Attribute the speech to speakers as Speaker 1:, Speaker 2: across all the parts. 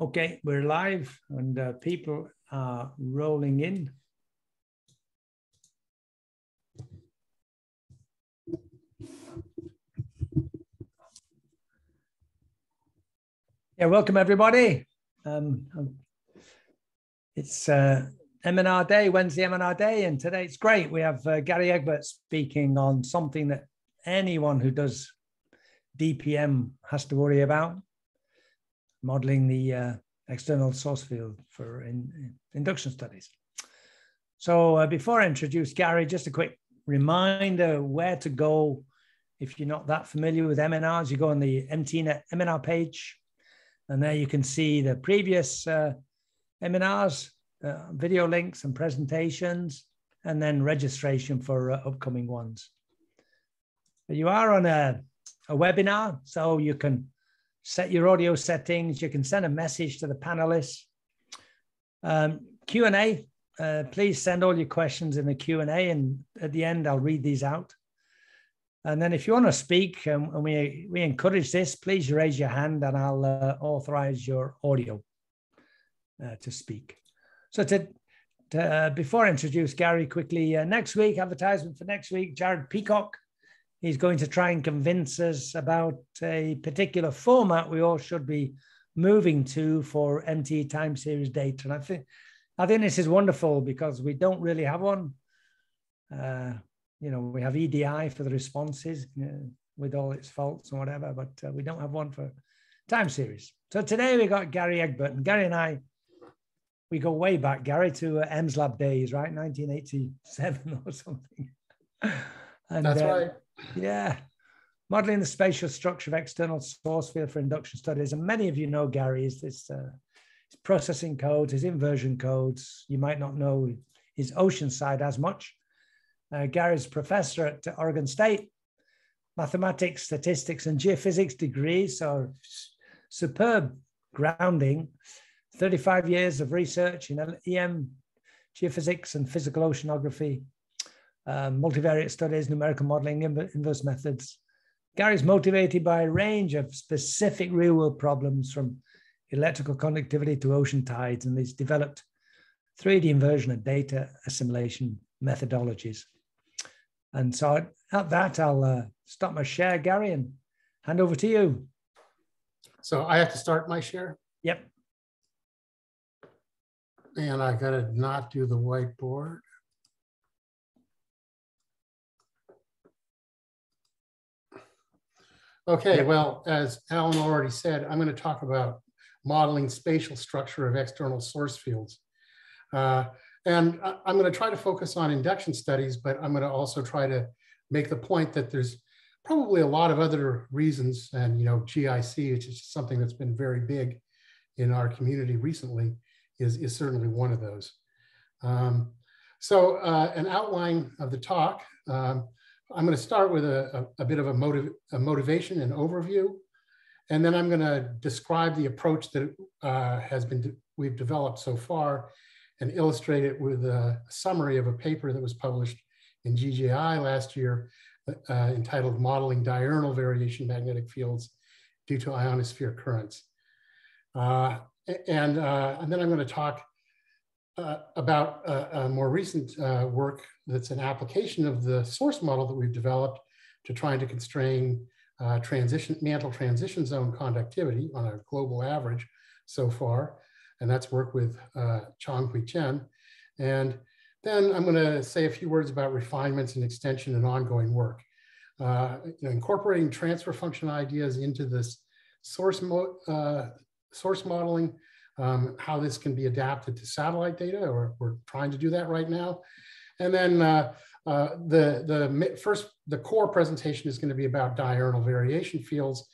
Speaker 1: Okay, we're live and uh, people are rolling in. Yeah, welcome everybody. Um, um it's uh, EMinar Day, Wednesday EMinar Day, and today it's great. We have uh, Gary Egbert speaking on something that anyone who does DPM has to worry about, modeling the uh, external source field for in, in induction studies. So uh, before I introduce Gary, just a quick reminder where to go if you're not that familiar with EMinars. You go on the MTNet EMinar page, and there you can see the previous uh, EMinars, uh, video links and presentations, and then registration for uh, upcoming ones. You are on a, a webinar, so you can set your audio settings. You can send a message to the panelists. Um, Q&A, uh, please send all your questions in the Q&A and at the end I'll read these out. And then if you want to speak, um, and we, we encourage this, please raise your hand and I'll uh, authorize your audio uh, to speak. So to, to uh, before I introduce Gary quickly, uh, next week, advertisement for next week, Jared Peacock he's going to try and convince us about a particular format we all should be moving to for MT time series data. And I think I think this is wonderful because we don't really have one. Uh, you know, we have EDI for the responses you know, with all its faults and whatever, but uh, we don't have one for time series. So today we got Gary Egbert, and Gary and I, we go way back, Gary, to uh, EMSLab days, right? 1987 or something.
Speaker 2: and, That's uh, right.
Speaker 1: Yeah. Modeling the spatial structure of external source field for induction studies. And many of you know Gary is this uh, processing codes, his inversion codes. You might not know his Oceanside as much. Uh, Gary's professor at Oregon State, mathematics, statistics, and geophysics degrees. So superb grounding, 35 years of research in EM, geophysics, and physical oceanography um, multivariate studies, numerical modeling, inverse methods. Gary's motivated by a range of specific real world problems from electrical conductivity to ocean tides, and he's developed 3D inversion and data assimilation methodologies. And so at that, I'll uh, stop my share, Gary, and hand over to you.
Speaker 2: So I have to start my share?
Speaker 1: Yep.
Speaker 2: And I got to not do the whiteboard. Okay, well, as Alan already said, I'm going to talk about modeling spatial structure of external source fields. Uh, and I'm going to try to focus on induction studies, but I'm going to also try to make the point that there's probably a lot of other reasons, and you know, GIC, which is something that's been very big in our community recently, is, is certainly one of those. Um, so uh, an outline of the talk. Um, I'm going to start with a, a, a bit of a, motiv a, motivation and overview, and then I'm going to describe the approach that uh, has been de we've developed so far and illustrate it with a summary of a paper that was published in GJI last year uh, entitled Modeling Diurnal Variation Magnetic Fields Due to Ionosphere Currents. Uh, and, uh, and then I'm going to talk uh, about a, more recent uh, work that's an application of the source model that we've developed to trying to constrain uh, transition mantle transition zone conductivity on a global average so far. And that's work with uh, Chong-Hui Chen. And then I'm going to say a few words about refinements and extension and ongoing work. Uh, you know, incorporating transfer function ideas into this source, mo uh, source modeling um, how this can be adapted to satellite data, or we're trying to do that right now. And then uh, uh, the, the first, the core presentation is gonna be about diurnal variation fields,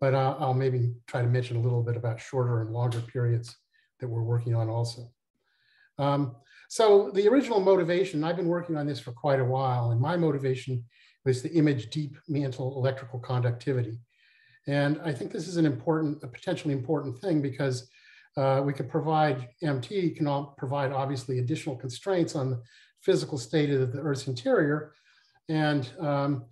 Speaker 2: but uh, I'll maybe try to mention a little bit about shorter and longer periods that we're working on also. Um, so the original motivation, I've been working on this for quite a while, and my motivation was to image deep mantle electrical conductivity. And I think this is an important, a potentially important thing because uh, we could provide, MT can all provide obviously additional constraints on the physical state of the Earth's interior. And um,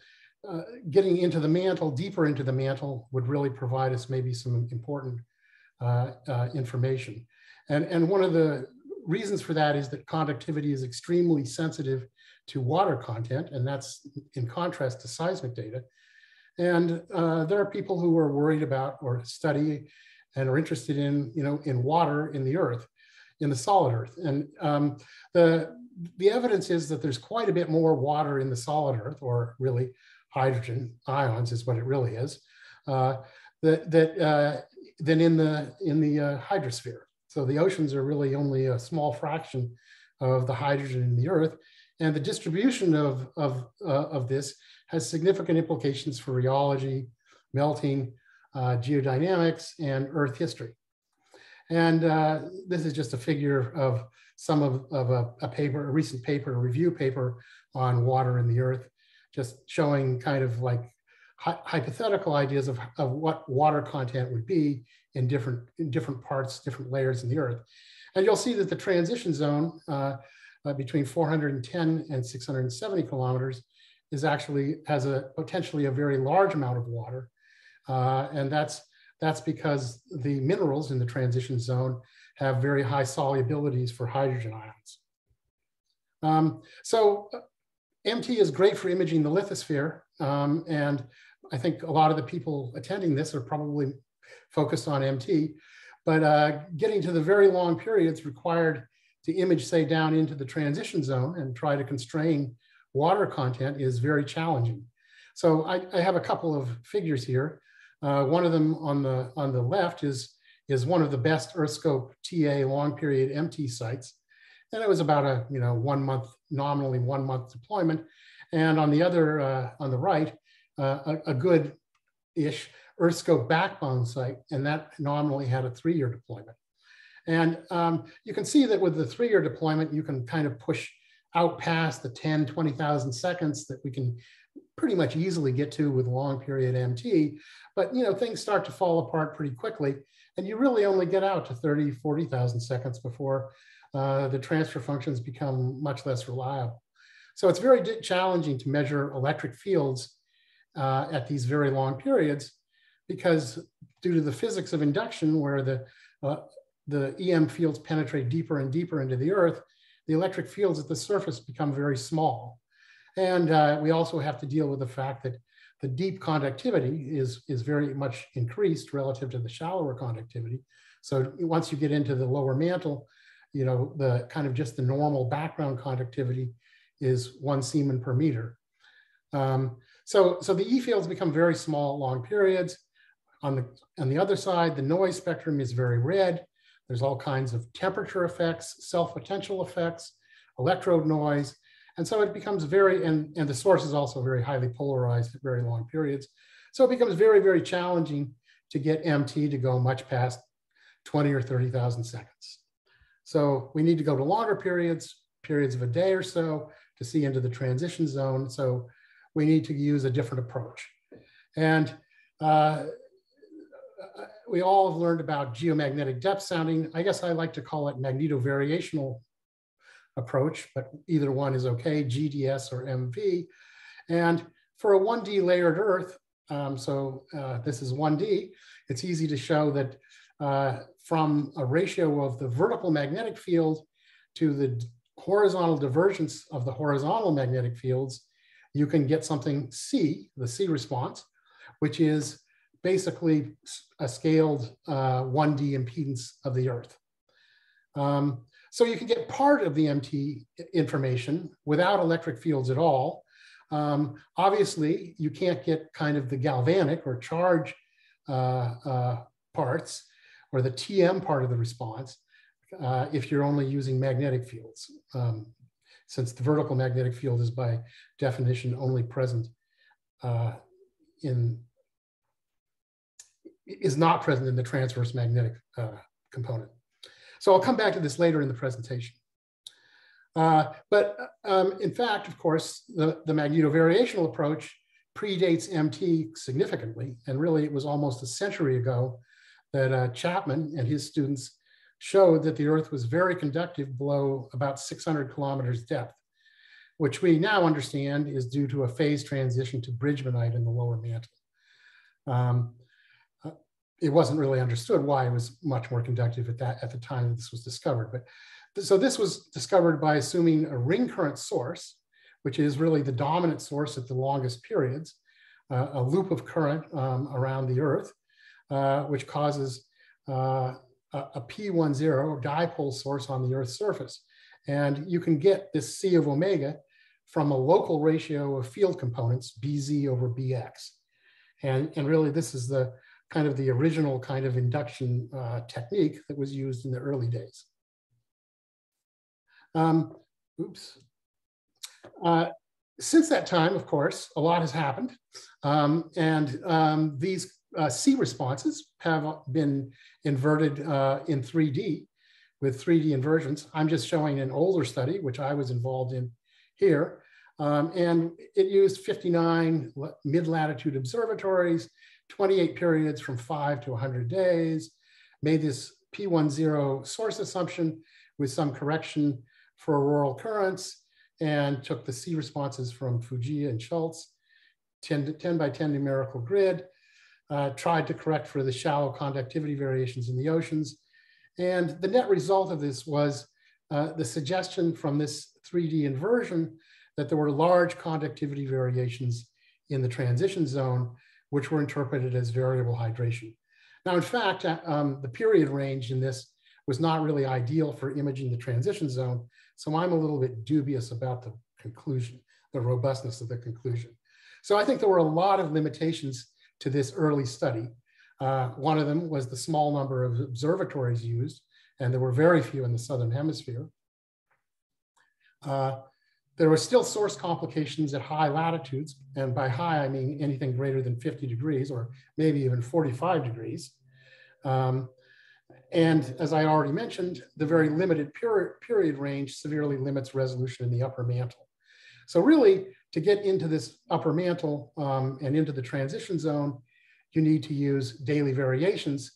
Speaker 2: uh, getting into the mantle, deeper into the mantle would really provide us maybe some important uh, uh, information. And, and one of the reasons for that is that conductivity is extremely sensitive to water content, and that's in contrast to seismic data. And uh, there are people who are worried about or study and are interested in, you know, in water in the earth, in the solid earth. And um, the, the evidence is that there's quite a bit more water in the solid earth, or really hydrogen ions is what it really is, uh, that, that uh, than in the, in the uh, hydrosphere. So the oceans are really only a small fraction of the hydrogen in the earth. And the distribution of, of, uh, of this has significant implications for rheology, melting, uh, geodynamics, and Earth history. And uh, this is just a figure of some of, of a, a, paper, a recent paper, a review paper on water in the Earth, just showing kind of like hypothetical ideas of, of what water content would be in different, in different parts, different layers in the Earth. And you'll see that the transition zone uh, uh, between 410 and 670 kilometers is actually has a potentially a very large amount of water. Uh, and that's, that's because the minerals in the transition zone have very high solubilities for hydrogen ions. Um, so uh, MT is great for imaging the lithosphere. Um, and I think a lot of the people attending this are probably focused on MT. But uh, getting to the very long periods required to image, say, down into the transition zone and try to constrain water content is very challenging. So I, I have a couple of figures here. Uh, one of them on the, on the left is, is one of the best EarthScope TA long period MT sites. And it was about a you know one month, nominally one month deployment. And on the other, uh, on the right, uh, a, a good-ish EarthScope backbone site, and that nominally had a three-year deployment. And um, you can see that with the three-year deployment, you can kind of push out past the 10, 20,000 seconds that we can pretty much easily get to with long period MT. But you know, things start to fall apart pretty quickly, and you really only get out to 30, 40,000 seconds before uh, the transfer functions become much less reliable. So it's very challenging to measure electric fields uh, at these very long periods because due to the physics of induction where the, uh, the EM fields penetrate deeper and deeper into the earth, the electric fields at the surface become very small. And uh, we also have to deal with the fact that the deep conductivity is, is very much increased relative to the shallower conductivity. So once you get into the lower mantle, you know, the kind of just the normal background conductivity is one Siemens per meter. Um, so, so the E fields become very small long periods. On the, on the other side, the noise spectrum is very red. There's all kinds of temperature effects, self-potential effects, electrode noise. And so it becomes very, and, and the source is also very highly polarized at very long periods. So it becomes very, very challenging to get MT to go much past 20 or 30,000 seconds. So we need to go to longer periods, periods of a day or so to see into the transition zone. So we need to use a different approach. And uh, we all have learned about geomagnetic depth sounding. I guess I like to call it magnetovariational approach, but either one is okay, GDS or MV. And for a 1D layered Earth, um, so uh, this is 1D, it's easy to show that uh, from a ratio of the vertical magnetic field to the horizontal divergence of the horizontal magnetic fields, you can get something C, the C response, which is basically a scaled uh, 1D impedance of the Earth. Um, so you can get part of the MT information without electric fields at all. Um, obviously, you can't get kind of the galvanic or charge uh, uh, parts or the TM part of the response uh, if you're only using magnetic fields, um, since the vertical magnetic field is by definition only present uh, in is not present in the transverse magnetic uh, component. So I'll come back to this later in the presentation. Uh, but um, in fact, of course, the, the magnetovariational approach predates MT significantly. And really it was almost a century ago that uh, Chapman and his students showed that the Earth was very conductive below about 600 kilometers depth, which we now understand is due to a phase transition to bridgmanite in the lower mantle. Um, it wasn't really understood why it was much more conductive at that at the time that this was discovered. But so this was discovered by assuming a ring current source, which is really the dominant source at the longest periods, uh, a loop of current um, around the Earth, uh, which causes uh, a a P10 dipole source on the Earth's surface. And you can get this C of omega from a local ratio of field components, BZ over BX. And, and really this is the kind of the original kind of induction uh, technique that was used in the early days. Um, oops. Uh, since that time, of course, a lot has happened. Um, and um, these uh, C responses have been inverted uh, in 3D with 3D inversions. I'm just showing an older study, which I was involved in here. Um, and it used 59 mid-latitude observatories, 28 periods from five to 100 days, made this P10 source assumption with some correction for auroral currents, and took the C responses from Fujii and Schultz, 10, 10 by 10 numerical grid, uh, tried to correct for the shallow conductivity variations in the oceans. And the net result of this was uh, the suggestion from this 3D inversion that there were large conductivity variations in the transition zone, which were interpreted as variable hydration. Now, in fact, uh, um, the period range in this was not really ideal for imaging the transition zone. So I'm a little bit dubious about the conclusion, the robustness of the conclusion. So I think there were a lot of limitations to this early study. Uh, one of them was the small number of observatories used, and there were very few in the Southern Hemisphere. Uh, there were still source complications at high latitudes, and by high, I mean anything greater than 50 degrees or maybe even 45 degrees. Um, and as I already mentioned, the very limited period, range severely limits resolution in the upper mantle. So really, to get into this upper mantle um, and into the transition zone, you need to use daily variations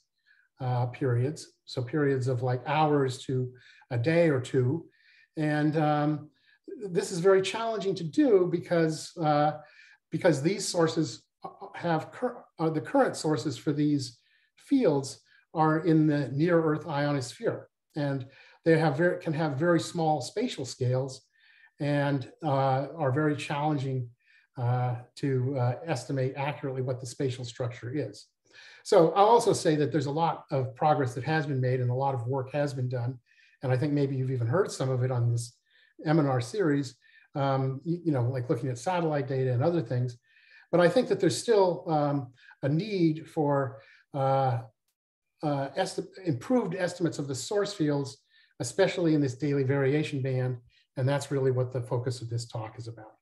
Speaker 2: uh, periods. So periods of like hours to a day or two. And um, this is very challenging to do because, uh, because these sources have cur uh, the current sources for these fields are in the near Earth ionosphere. And they have very, can have very small spatial scales and uh, are very challenging uh, to uh, estimate accurately what the spatial structure is. So I'll also say that there's a lot of progress that has been made and a lot of work has been done. And I think maybe you've even heard some of it on this EMinar series, um, you, you, know, like looking at satellite data and other things. But I think that there's still um, a need for uh, uh, esti improved estimates of the source fields, especially in this daily variation band. And that's really what the focus of this talk is about.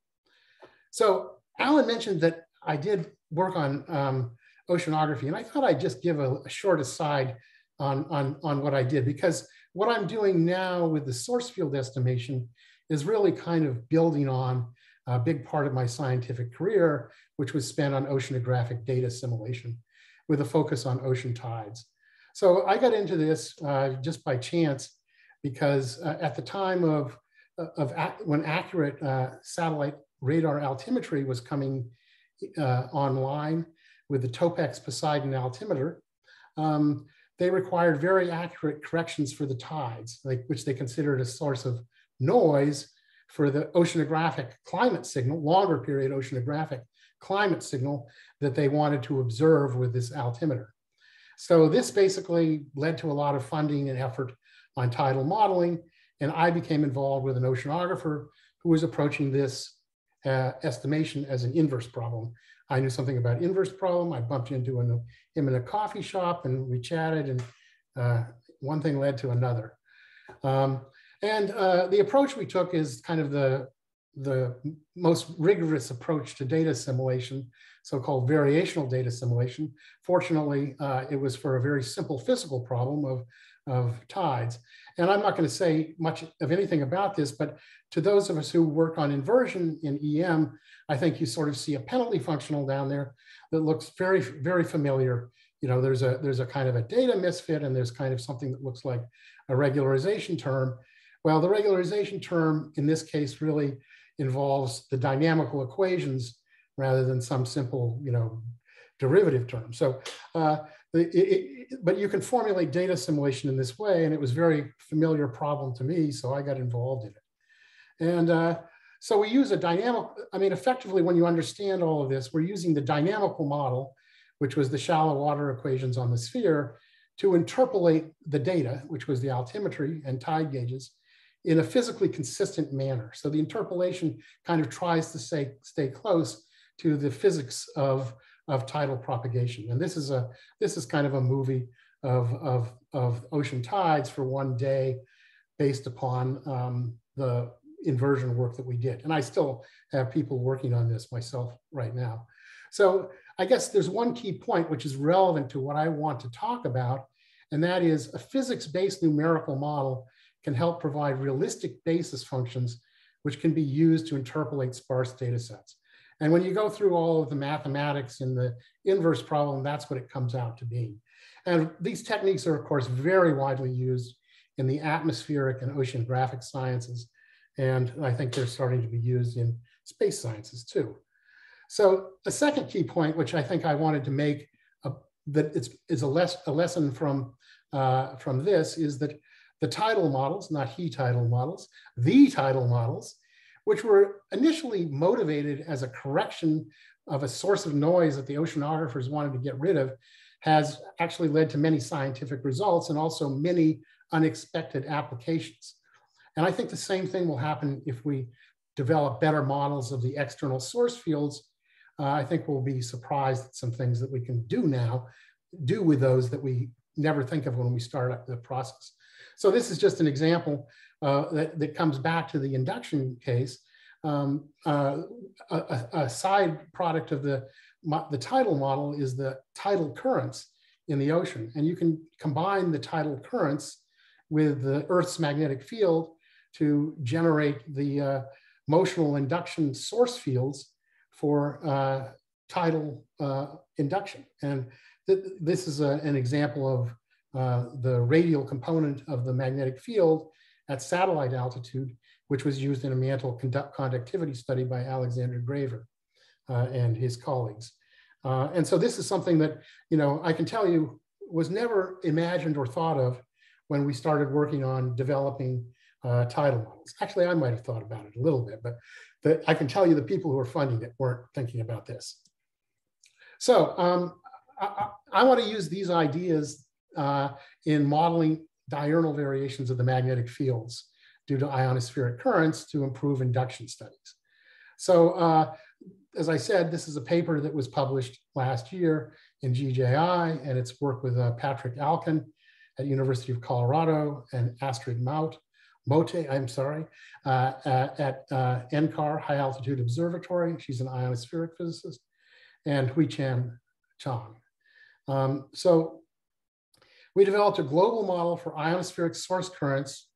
Speaker 2: So Alan mentioned that I did work on um, oceanography, and I thought I'd just give a, a short aside on, on, on what I did, because what I'm doing now with the source field estimation is really kind of building on a big part of my scientific career, which was spent on oceanographic data assimilation with a focus on ocean tides. So I got into this uh, just by chance because uh, at the time of, of when accurate uh, satellite radar altimetry was coming uh, online with the Topex Poseidon altimeter, um, they required very accurate corrections for the tides, like, which they considered a source of noise for the oceanographic climate signal, longer period oceanographic climate signal that they wanted to observe with this altimeter. So this basically led to a lot of funding and effort on tidal modeling. And I became involved with an oceanographer who was approaching this uh, estimation as an inverse problem. I knew something about inverse problem. I bumped into him in a coffee shop and we chatted and uh, one thing led to another. Um, and uh, the approach we took is kind of the, the most rigorous approach to data assimilation, so-called variational data assimilation. Fortunately, uh, it was for a very simple physical problem of, of tides. And I'm not going to say much of anything about this, but to those of us who work on inversion in EM, I think you sort of see a penalty functional down there that looks very, very familiar. You know, there's a there's a kind of a data misfit, and there's kind of something that looks like a regularization term. Well, the regularization term in this case really involves the dynamical equations rather than some simple, you know, derivative term. So uh, but you can formulate data assimilation in this way, and it was very familiar problem to me, so I got involved in it. And uh, so we use a dynamic, I mean, effectively, when you understand all of this, we're using the dynamical model, which was the shallow water equations on the sphere, to interpolate the data, which was the altimetry and tide gauges, in a physically consistent manner. So the interpolation kind of tries to say, stay close to the physics of, of tidal propagation. And this is a this is kind of a movie of, of, of ocean tides for one day based upon um, the inversion work that we did. And I still have people working on this myself right now. So I guess there's one key point which is relevant to what I want to talk about, and that is a physics-based numerical model can help provide realistic basis functions which can be used to interpolate sparse data sets. And when you go through all of the mathematics in the inverse problem, that's what it comes out to be. And these techniques are, of course, very widely used in the atmospheric and oceanographic sciences. And I think they're starting to be used in space sciences too. So a second key point, which I think I wanted to make uh, that it's, is a, a lesson from, uh, from this is that the tidal models, not he tidal models, the tidal models which were initially motivated as a correction of a source of noise that the oceanographers wanted to get rid of, has actually led to many scientific results and also many unexpected applications. And I think the same thing will happen if we develop better models of the external source fields. Uh, I think we'll be surprised at some things that we can do now, do with those that we never think of when we start up the process. So this is just an example uh, that, that comes back to the induction case, um, uh, a, a, side product of the, the tidal model is the tidal currents in the ocean. And you can combine the tidal currents with the Earth's magnetic field to generate the uh, motional induction source fields for uh, tidal uh, induction. And th this is a, an example of uh, the radial component of the magnetic field at satellite altitude, which was used in a mantle conductivity study by Alexander Grayver uh, and his colleagues. Uh, and so this is something that, you know, I can tell you was never imagined or thought of when we started working on developing uh, tidal models. Actually, I might have thought about it a little bit, but the, I can tell you the people who are funding it weren't thinking about this. So um, I, I, want to use these ideas uh, in modeling diurnal variations of the magnetic fields due to ionospheric currents to improve induction studies. So uh, as I said, this is a paper that was published last year in GJI, and it's work with uh, Patrick Alken at University of Colorado and Astrid Maute, I'm sorry, uh, at uh, NCAR High Altitude Observatory. She's an ionospheric physicist, and Huichan Chang. Um, so we developed a global model for ionospheric source currents,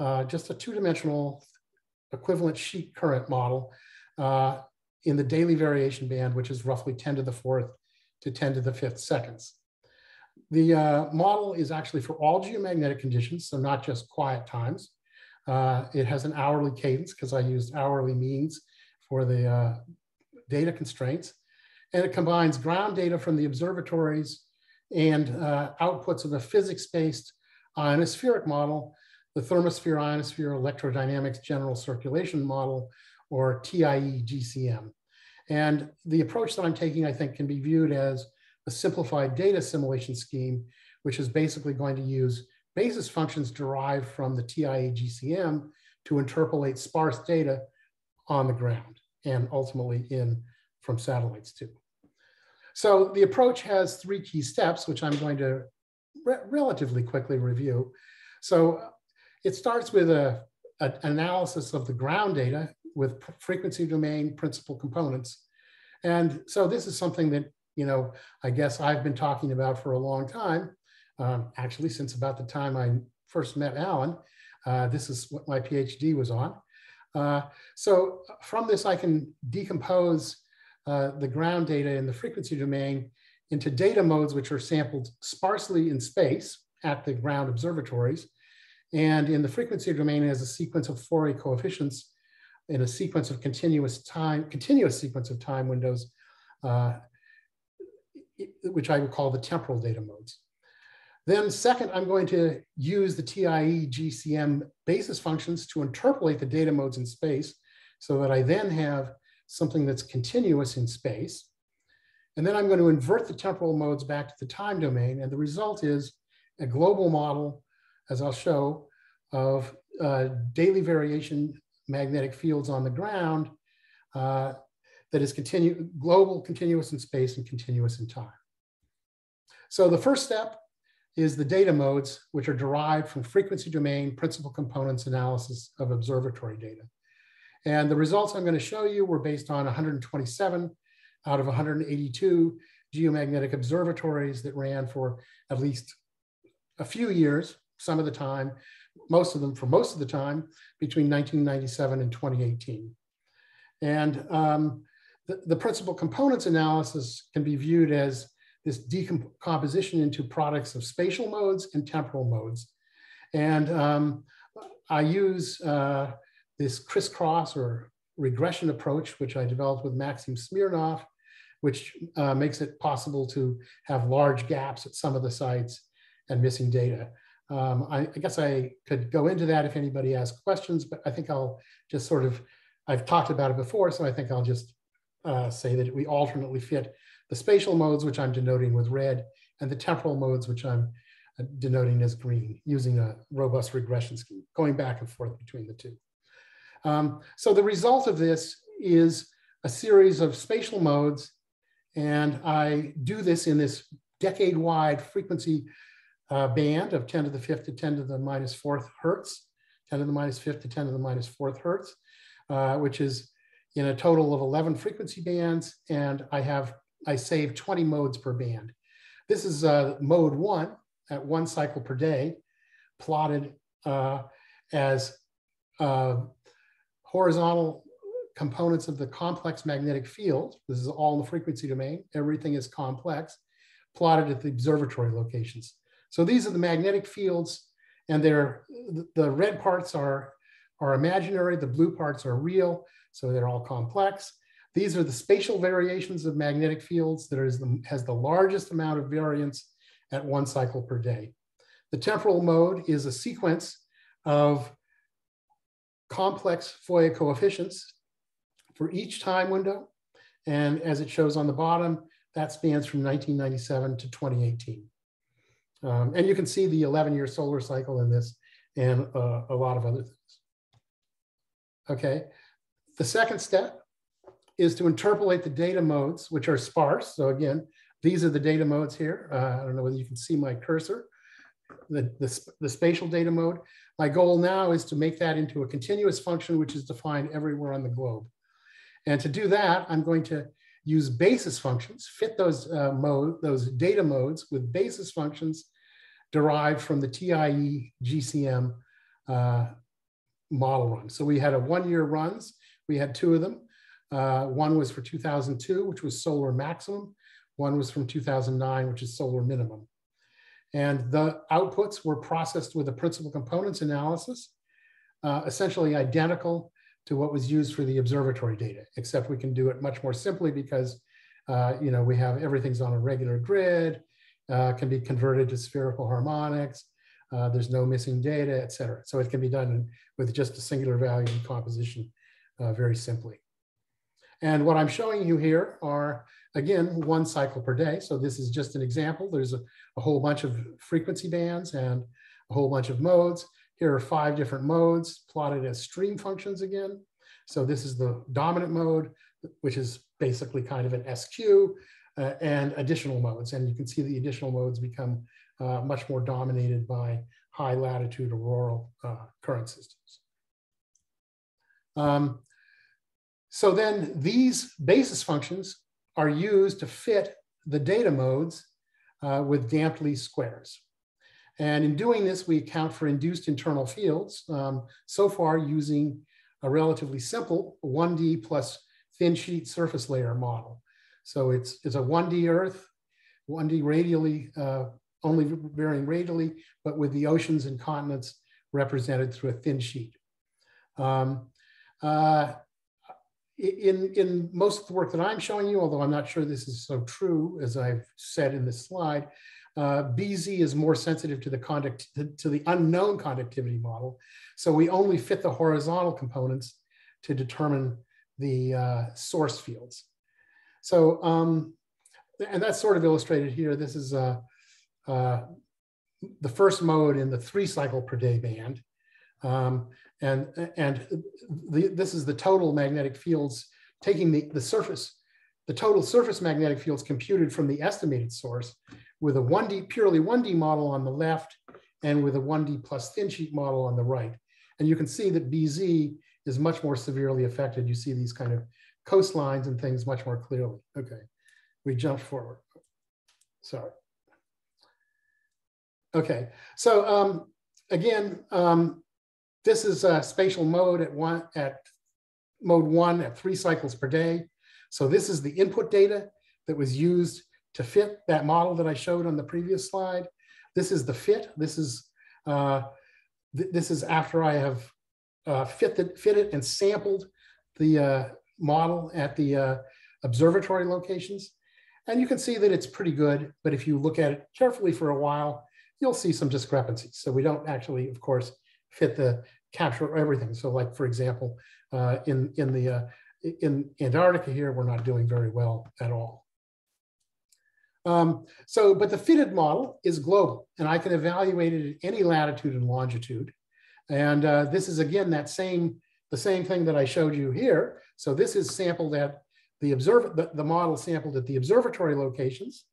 Speaker 2: uh, just a two-dimensional equivalent sheet current model uh, in the daily variation band, which is roughly 10 to the fourth to 10 to the fifth seconds. The uh, model is actually for all geomagnetic conditions, so not just quiet times. Uh, it has an hourly cadence because I used hourly means for the uh, data constraints. And it combines ground data from the observatories and uh, outputs of a physics-based ionospheric model, the thermosphere ionosphere electrodynamics general circulation model, or TIE GCM. And the approach that I'm taking, I think, can be viewed as a simplified data assimilation scheme, which is basically going to use basis functions derived from the TIE GCM to interpolate sparse data on the ground and ultimately in from satellites too. So the approach has three key steps, which I'm going to re relatively quickly review. So it starts with a, an analysis of the ground data with frequency domain principal components. And so this is something that, you know, I guess I've been talking about for a long time, um, actually since about the time I first met Alan. Uh, this is what my PhD was on. Uh, so from this, I can decompose uh, the ground data in the frequency domain into data modes which are sampled sparsely in space at the ground observatories. And in the frequency domain as a sequence of Fourier coefficients in a sequence of continuous time, continuous sequence of time windows uh, which I would call the temporal data modes. Then second, I'm going to use the TIE GCM basis functions to interpolate the data modes in space so that I then have something that's continuous in space. And then I'm going to invert the temporal modes back to the time domain. And the result is a global model, as I'll show, of uh, daily variation magnetic fields on the ground uh, that is continu global, continuous in space, and continuous in time. So the first step is the data modes, which are derived from frequency domain principal components analysis of observatory data. And the results I'm going to show you were based on 127 out of 182 geomagnetic observatories that ran for at least a few years, some of the time, most of them for most of the time, between 1997 and 2018. And um, the, principal components analysis can be viewed as this decomposition into products of spatial modes and temporal modes. And um, I use uh, this crisscross or regression approach, which I developed with Maxim Smirnov, which uh, makes it possible to have large gaps at some of the sites and missing data. Um, I, I, guess I could go into that if anybody has questions, but I think I'll just sort of, I've talked about it before, so I think I'll just uh, say that we alternately fit the spatial modes, which I'm denoting with red, and the temporal modes, which I'm uh, denoting as green, using a robust regression scheme, going back and forth between the two. Um, so the result of this is a series of spatial modes, and I do this in this decade-wide frequency uh, band of 10 to the fifth to 10 to the minus fourth hertz, 10 to the minus fifth to 10 to the minus fourth hertz, uh, which is in a total of 11 frequency bands, and I have I save 20 modes per band. This is uh, mode one at one cycle per day, plotted uh, as uh, horizontal components of the complex magnetic field. This is all in the frequency domain. Everything is complex, plotted at the observatory locations. So these are the magnetic fields, and they're the red parts are, are imaginary, the blue parts are real, so they're all complex. These are the spatial variations of magnetic fields that is the, has the largest amount of variance at one cycle per day. The temporal mode is a sequence of complex Fourier coefficients for each time window. And as it shows on the bottom, that spans from 1997 to 2018. Um, and you can see the 11 year solar cycle in this and uh, a lot of other things. Okay, the second step is to interpolate the data modes, which are sparse. So again, these are the data modes here. Uh, I don't know whether you can see my cursor, the, the, the, spatial data mode. My goal now is to make that into a continuous function, which is defined everywhere on the globe. And to do that, I'm going to use basis functions, fit those uh, mode, those data modes with basis functions derived from the TIE GCM uh, model run. So we had a one year runs, we had two of them. Uh, one was for 2002, which was solar maximum. One was from 2009, which is solar minimum. And the outputs were processed with a principal components analysis, uh, essentially identical to what was used for the observatory data, except we can do it much more simply because uh, you know, we have everything's on a regular grid, uh, can be converted to spherical harmonics, uh, there's no missing data, et cetera. So it can be done with just a singular value decomposition uh, very simply. And what I'm showing you here are, again, one cycle per day. So this is just an example. There's a, a whole bunch of frequency bands and a whole bunch of modes. Here are five different modes plotted as stream functions again. So this is the dominant mode, which is basically kind of an SQ uh, and additional modes. And you can see the additional modes become uh, much more dominated by high latitude auroral uh, current systems. Um, so then these basis functions are used to fit the data modes uh, with damped least squares. And in doing this, we account for induced internal fields, um, so far using a relatively simple 1D plus thin sheet surface layer model. So it's, it's a 1D Earth, 1D radially, uh, only varying radially, but with the oceans and continents represented through a thin sheet. Um, uh, in, in most of the work that I'm showing you, although I'm not sure this is so true as I've said in this slide, uh, BZ is more sensitive to the conduct to, the unknown conductivity model. So we only fit the horizontal components to determine the uh, source fields. So, um, and that's sort of illustrated here. This is uh, uh, the first mode in the three cycle per day band. Um, and and the, this is the total magnetic fields, taking the, the surface, the total surface magnetic fields computed from the estimated source with a 1D, purely 1D model on the left and with a 1D plus thin sheet model on the right. And you can see that BZ is much more severely affected. You see these kind of coastlines and things much more clearly. Okay, we jump forward. Sorry. Okay, so um, again, um, this is a spatial mode at one at mode one at three cycles per day. So this is the input data that was used to fit that model that I showed on the previous slide. This is the fit. This is uh, th this is after I have uh, fit, the, fit it and sampled the uh, model at the uh, observatory locations. And you can see that it's pretty good, but if you look at it carefully for a while, you'll see some discrepancies. So we don't actually, of course, fit the capture everything. So like, for example, uh, in, in, the, uh, in Antarctica here, we're not doing very well at all. Um, so, but the fitted model is global and I can evaluate it at any latitude and longitude. And uh, this is again, that same, the same thing that I showed you here. So this is sampled at the observer, the, the model sampled at the observatory locations.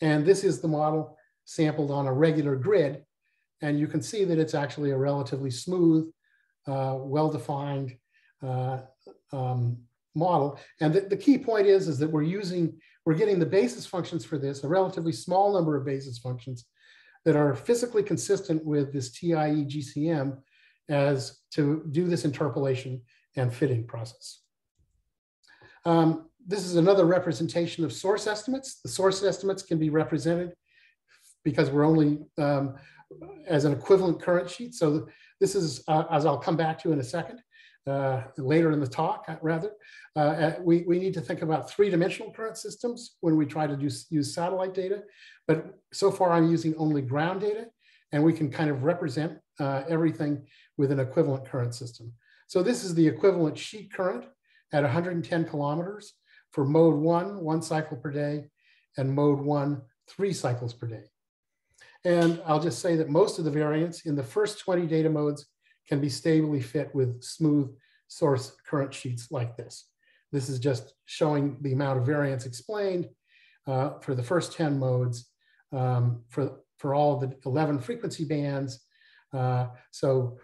Speaker 2: And this is the model sampled on a regular grid. And you can see that it's actually a relatively smooth, uh, well-defined uh, um, model. And the, the, key point is, is that we're using, we're getting the basis functions for this, a relatively small number of basis functions that are physically consistent with this TIE GCM as to do this interpolation and fitting process. Um, this is another representation of source estimates. The source estimates can be represented because we're only um, as an equivalent current sheet. So this is, uh, as I'll come back to in a second, uh, later in the talk, uh, rather, uh, uh, we, we need to think about three-dimensional current systems when we try to do, use satellite data. But so far I'm using only ground data and we can kind of represent uh, everything with an equivalent current system. So this is the equivalent sheet current at 110 kilometers for mode one, one cycle per day, and mode one, three cycles per day. And I'll just say that most of the variance in the first 20 data modes can be stably fit with smooth source current sheets like this. This is just showing the amount of variance explained uh, for the first 10 modes um, for, for all the 11 frequency bands. Uh, so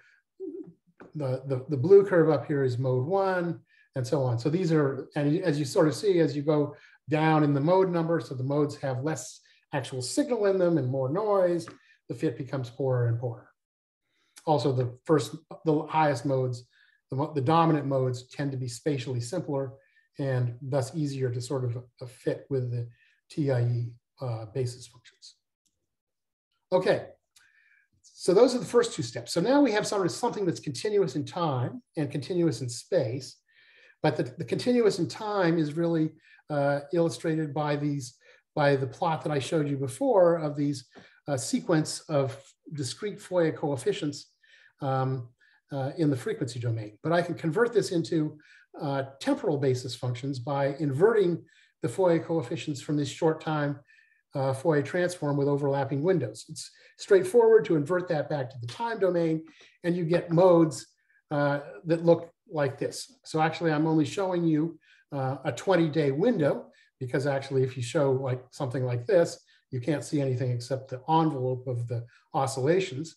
Speaker 2: the, the, the blue curve up here is mode one and so on. So these are, and as you sort of see, as you go down in the mode number, so the modes have less actual signal in them and more noise, the fit becomes poorer and poorer. Also, the first, the highest modes, the, the dominant modes tend to be spatially simpler and thus easier to sort of uh, fit with the TIE uh, basis functions. Okay, so those are the first two steps. So now we have sort of something that's continuous in time and continuous in space, but the, the continuous in time is really uh, illustrated by these by the plot that I showed you before of these uh, sequence of discrete Fourier coefficients um, uh, in the frequency domain. But I can convert this into uh, temporal basis functions by inverting the Fourier coefficients from this short time uh, Fourier transform with overlapping windows. It's straightforward to invert that back to the time domain and you get modes uh, that look like this. So actually I'm only showing you uh, a 20 day window because actually if you show like something like this, you can't see anything except the envelope of the oscillations.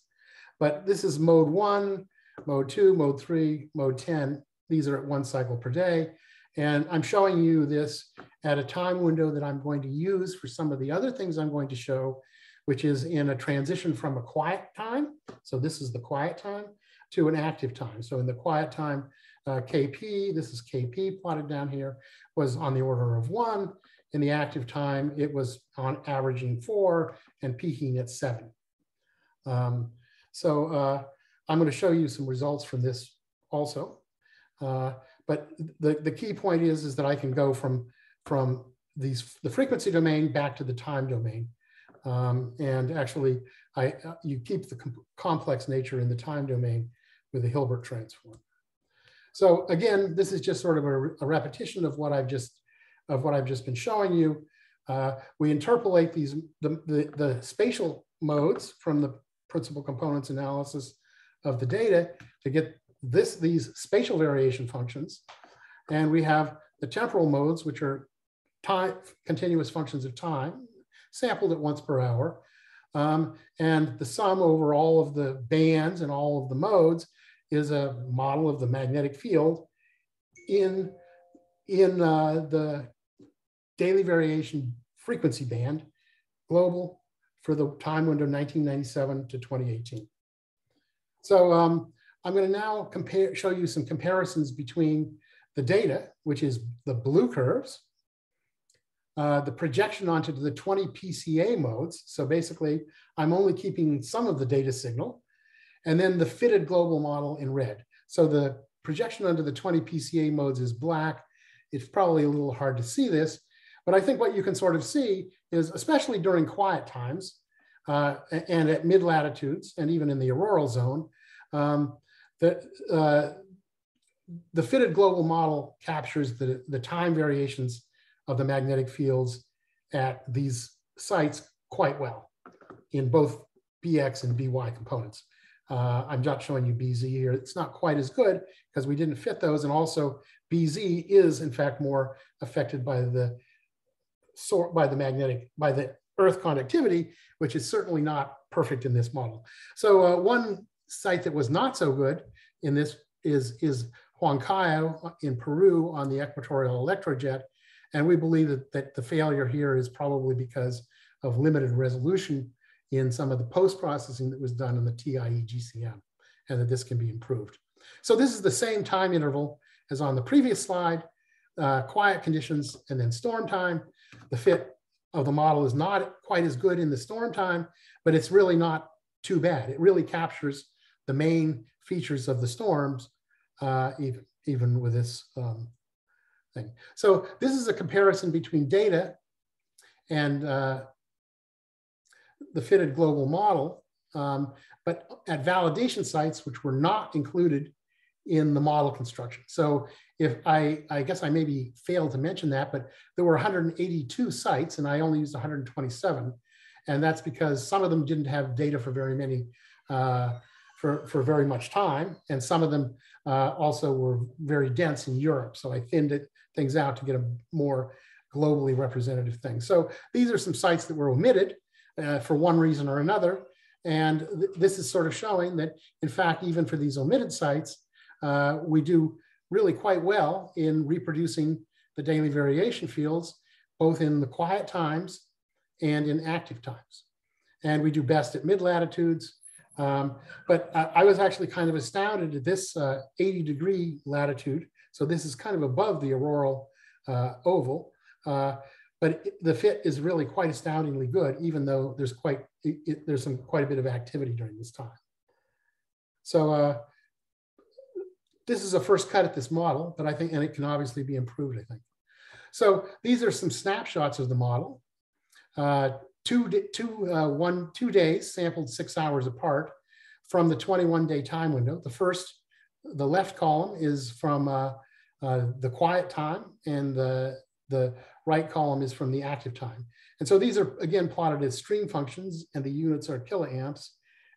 Speaker 2: But this is mode one, mode two, mode three, mode 10. These are at one cycle per day. And I'm showing you this at a time window that I'm going to use for some of the other things I'm going to show, which is in a transition from a quiet time. So this is the quiet time to an active time. So in the quiet time, uh, KP, this is KP plotted down here, was on the order of one. In the active time, it was on averaging four and peaking at seven. Um, so uh, I'm going to show you some results from this also. Uh, but the, the key point is, is that I can go from, from these, the frequency domain back to the time domain. Um, and actually, I, you keep the com complex nature in the time domain with the Hilbert transform. So again, this is just sort of a, a repetition of what I've just of what I've just been showing you. Uh, we interpolate these the, the, the spatial modes from the principal components analysis of the data to get this these spatial variation functions. And we have the temporal modes, which are time continuous functions of time, sampled at once per hour. Um, and the sum over all of the bands and all of the modes is a model of the magnetic field in, in uh, the daily variation frequency band, global for the time window 1997 to 2018. So um, I'm going to now compare, show you some comparisons between the data, which is the blue curves, uh, the projection onto the 20 PCA modes. So basically, I'm only keeping some of the data signal and then the fitted global model in red. So the projection under the 20 PCA modes is black. It's probably a little hard to see this, but I think what you can sort of see is, especially during quiet times uh, and at mid latitudes and even in the auroral zone, um, that uh, the fitted global model captures the, the time variations of the magnetic fields at these sites quite well in both BX and BY components. Uh, I'm not showing you BZ here. It's not quite as good because we didn't fit those. And also BZ is in fact more affected by the sort by the magnetic, by the earth conductivity, which is certainly not perfect in this model. So uh, one site that was not so good in this is, is Huancayo in Peru on the equatorial electrojet. And we believe that, that the failure here is probably because of limited resolution in some of the post-processing that was done in the TIEGCM and that this can be improved. So this is the same time interval as on the previous slide, uh, quiet conditions and then storm time. The fit of the model is not quite as good in the storm time, but it's really not too bad. It really captures the main features of the storms, uh, even, even with this um, thing. So this is a comparison between data and uh, the fitted global model, um, but at validation sites, which were not included in the model construction. So if I, I guess I maybe failed to mention that, but there were 182 sites and I only used 127. And that's because some of them didn't have data for very many, uh, for, for very much time. And some of them uh, also were very dense in Europe. So I thinned it, things out to get a more globally representative thing. So these are some sites that were omitted uh, for one reason or another. And th this is sort of showing that, in fact, even for these omitted sites, uh, we do really quite well in reproducing the daily variation fields, both in the quiet times and in active times. And we do best at mid latitudes. Um, but I, I, was actually kind of astounded at this uh, 80 degree latitude. So this is kind of above the auroral uh, oval. But the fit is really quite astoundingly good, even though there's quite it, it, there's some quite a bit of activity during this time. So uh, this is a first cut at this model, but I think, and it can obviously be improved, I think. So these are some snapshots of the model. Uh, two, two, uh, one, two days sampled six hours apart from the 21 day time window. The first, the left column is from uh, uh the quiet time and the, the right column is from the active time. And so these are, again, plotted as stream functions and the units are kiloamps.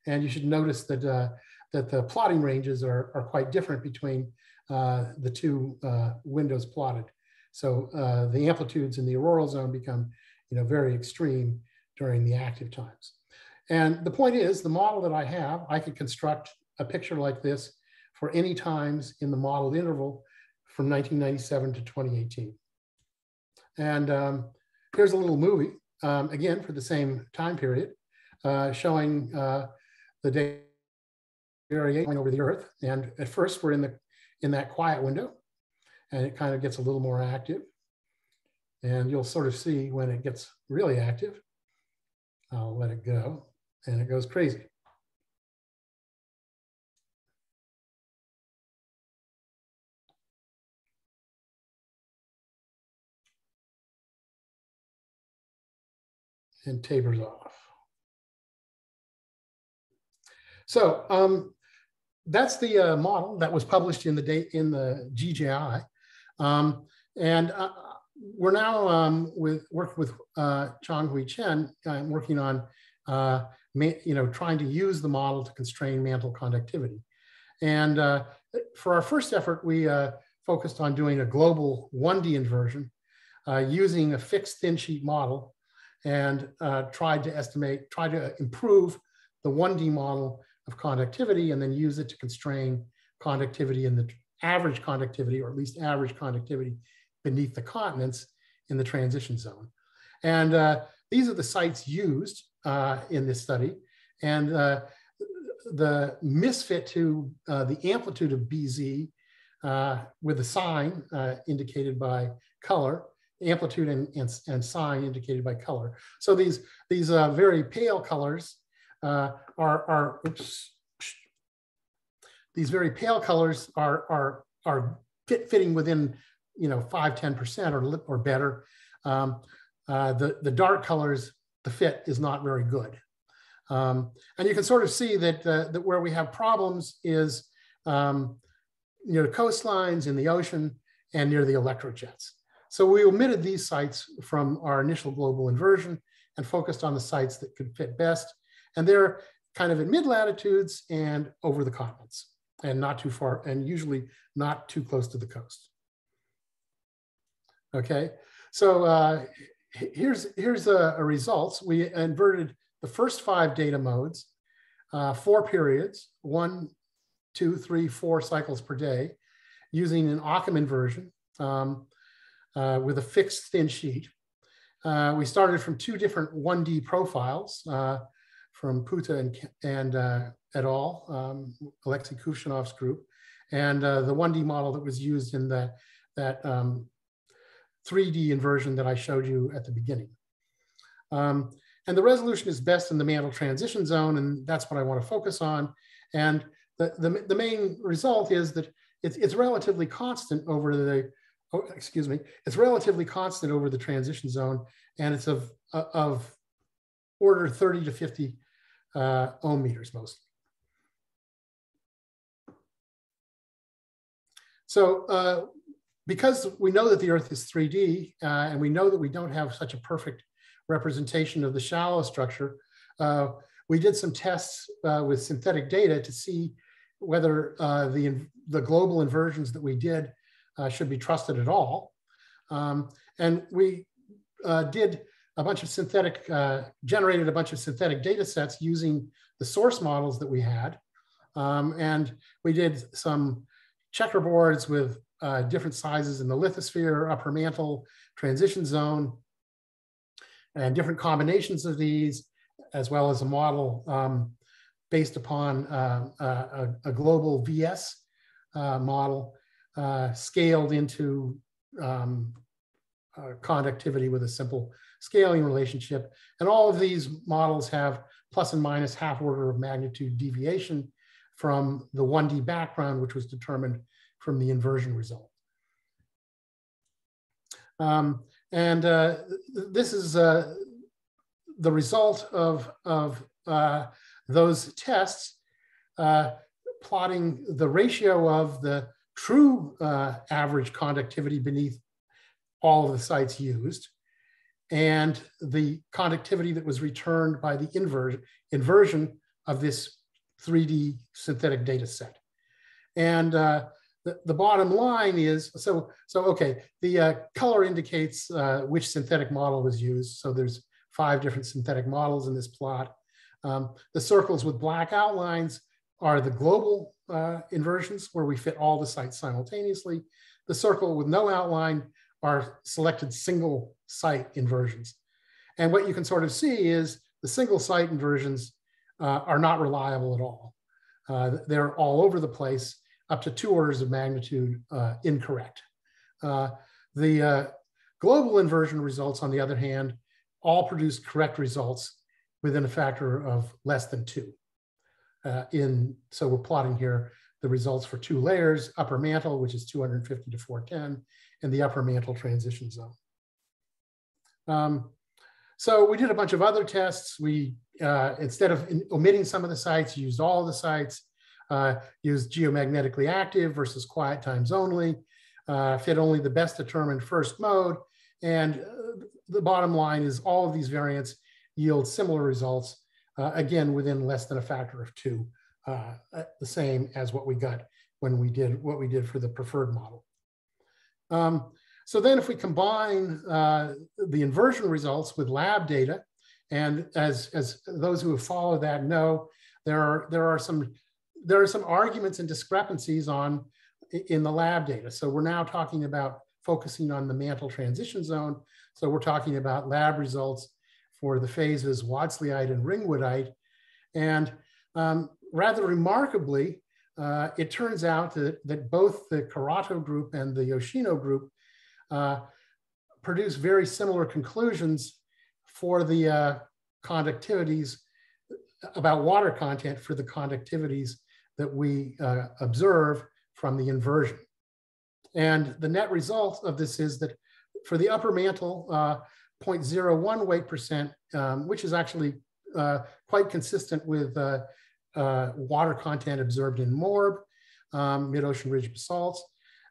Speaker 2: And you should notice that, uh, that the plotting ranges are, are quite different between uh, the two uh, windows plotted. So uh, the amplitudes in the auroral zone become you know, very extreme during the active times. And the point is, the model that I have, I could construct a picture like this for any times in the modeled interval from 1997 to 2018. And um, here's a little movie, um, again, for the same time period, uh, showing uh, the day variation over the Earth. And at first, we're in, the, in that quiet window, and it kind of gets a little more active. And you'll sort of see when it gets really active. I'll let it go, and it goes crazy. And tapers off. So um, that's the uh, model that was published in the date in the GJI. Um, and uh, we're now um, with working with uh, Changhui Chen, uh, working on uh, you know trying to use the model to constrain mantle conductivity. And uh, for our first effort, we focused on doing a global 1D inversion using a fixed thin sheet model and tried to estimate, try to improve the 1D model of conductivity and then use it to constrain conductivity in the average conductivity, or at least average conductivity beneath the continents in the transition zone. And uh, these are the sites used uh, in this study. And uh, the misfit to uh, the amplitude of BZ uh, with a sign uh, indicated by color, amplitude and, and, and, sign indicated by color. So these, these very pale colors uh, are, are oops, these very pale colors are, are, are fit, fitting within you know, 5, 10% or, or better. Um, uh, the, the dark colors, the fit is not very good. Um, and you can sort of see that, uh, that where we have problems is um, near coastlines, in the ocean, and near the electrojets. So we omitted these sites from our initial global inversion and focused on the sites that could fit best. And they're kind of in mid latitudes and over the continents and not too far and usually not too close to the coast. Okay, so uh, here's, here's a, a, results. We inverted the first five data modes, uh, four periods, one, two, three, four cycles per day using an Occam inversion um, uh, with a fixed thin sheet. Uh, we started from two different 1D profiles. Uh, from Püthe and, and uh, et al., um, Alexei group, and uh, the 1D model that was used in the, that um, 3D inversion that I showed you at the beginning. Um, and the resolution is best in the mantle transition zone, and that's what I want to focus on. And the, the, the main result is that it's, it's relatively constant over the, excuse me, it's relatively constant over the transition zone, and it's of, of order 30 to 50 uh, ohm meters mostly. So uh, because we know that the Earth is 3D uh, and we know that we don't have such a perfect representation of the shallow structure, uh, we did some tests uh, with synthetic data to see whether uh, the, the global inversions that we did uh, should be trusted at all. Um, and we did a bunch of synthetic, uh, generated a bunch of synthetic data sets using the source models that we had. Um, and we did some checkerboards with uh, different sizes in the lithosphere, upper mantle, transition zone, and different combinations of these, as well as a model um, based upon uh, a, a, global VS uh, model uh, scaled into um, uh, conductivity with a simple scaling relationship. And all of these models have plus and minus half order of magnitude deviation from the 1D background, which was determined from the inversion result. Um, and uh, this is uh, the result of, of uh, those tests uh, plotting the ratio of the true uh, average conductivity beneath all of the sites used and the conductivity that was returned by the inver inversion of this 3D synthetic data set. And uh, the, the bottom line is, so, so okay, the uh, color indicates uh, which synthetic model was used. So there's five different synthetic models in this plot. Um, the circles with black outlines are the global uh, inversions where we fit all the sites simultaneously. The circle with no outline are selected single site inversions. And what you can sort of see is the single site inversions uh, are not reliable at all. Uh, they're all over the place, up to two orders of magnitude uh, incorrect. Uh, the uh, global inversion results, on the other hand, all produce correct results within a factor of less than two. Uh, in So we're plotting here the results for two layers, upper mantle, which is 250 to 410, and the upper mantle transition zone. Um, so we did a bunch of other tests. We, uh, instead of omitting some of the sites, used all the sites, uh, used geomagnetically active versus quiet times only, uh, fit only the best determined first mode. And uh, the bottom line is all of these variants yield similar results, uh, again, within less than a factor of two, uh, the same as what we got when we did what we did for the preferred model. Um, so then if we combine uh, the inversion results with lab data, and as, as those who have followed that know, there are, there are some there are some arguments and discrepancies on in the lab data. So we're now talking about focusing on the mantle transition zone. So we're talking about lab results for the phases Wadsleyite and Ringwoodite. And um, rather remarkably, uh, it turns out that, that both the Karato group and the Yoshino group uh, produce very similar conclusions for the uh, conductivities about water content for the conductivities that we uh, observe from the inversion. And the net result of this is that for the upper mantle, uh, 0.01 weight percent, um, which is actually uh, quite consistent with uh, uh, water content observed in Morb, um, mid-ocean ridge basalts.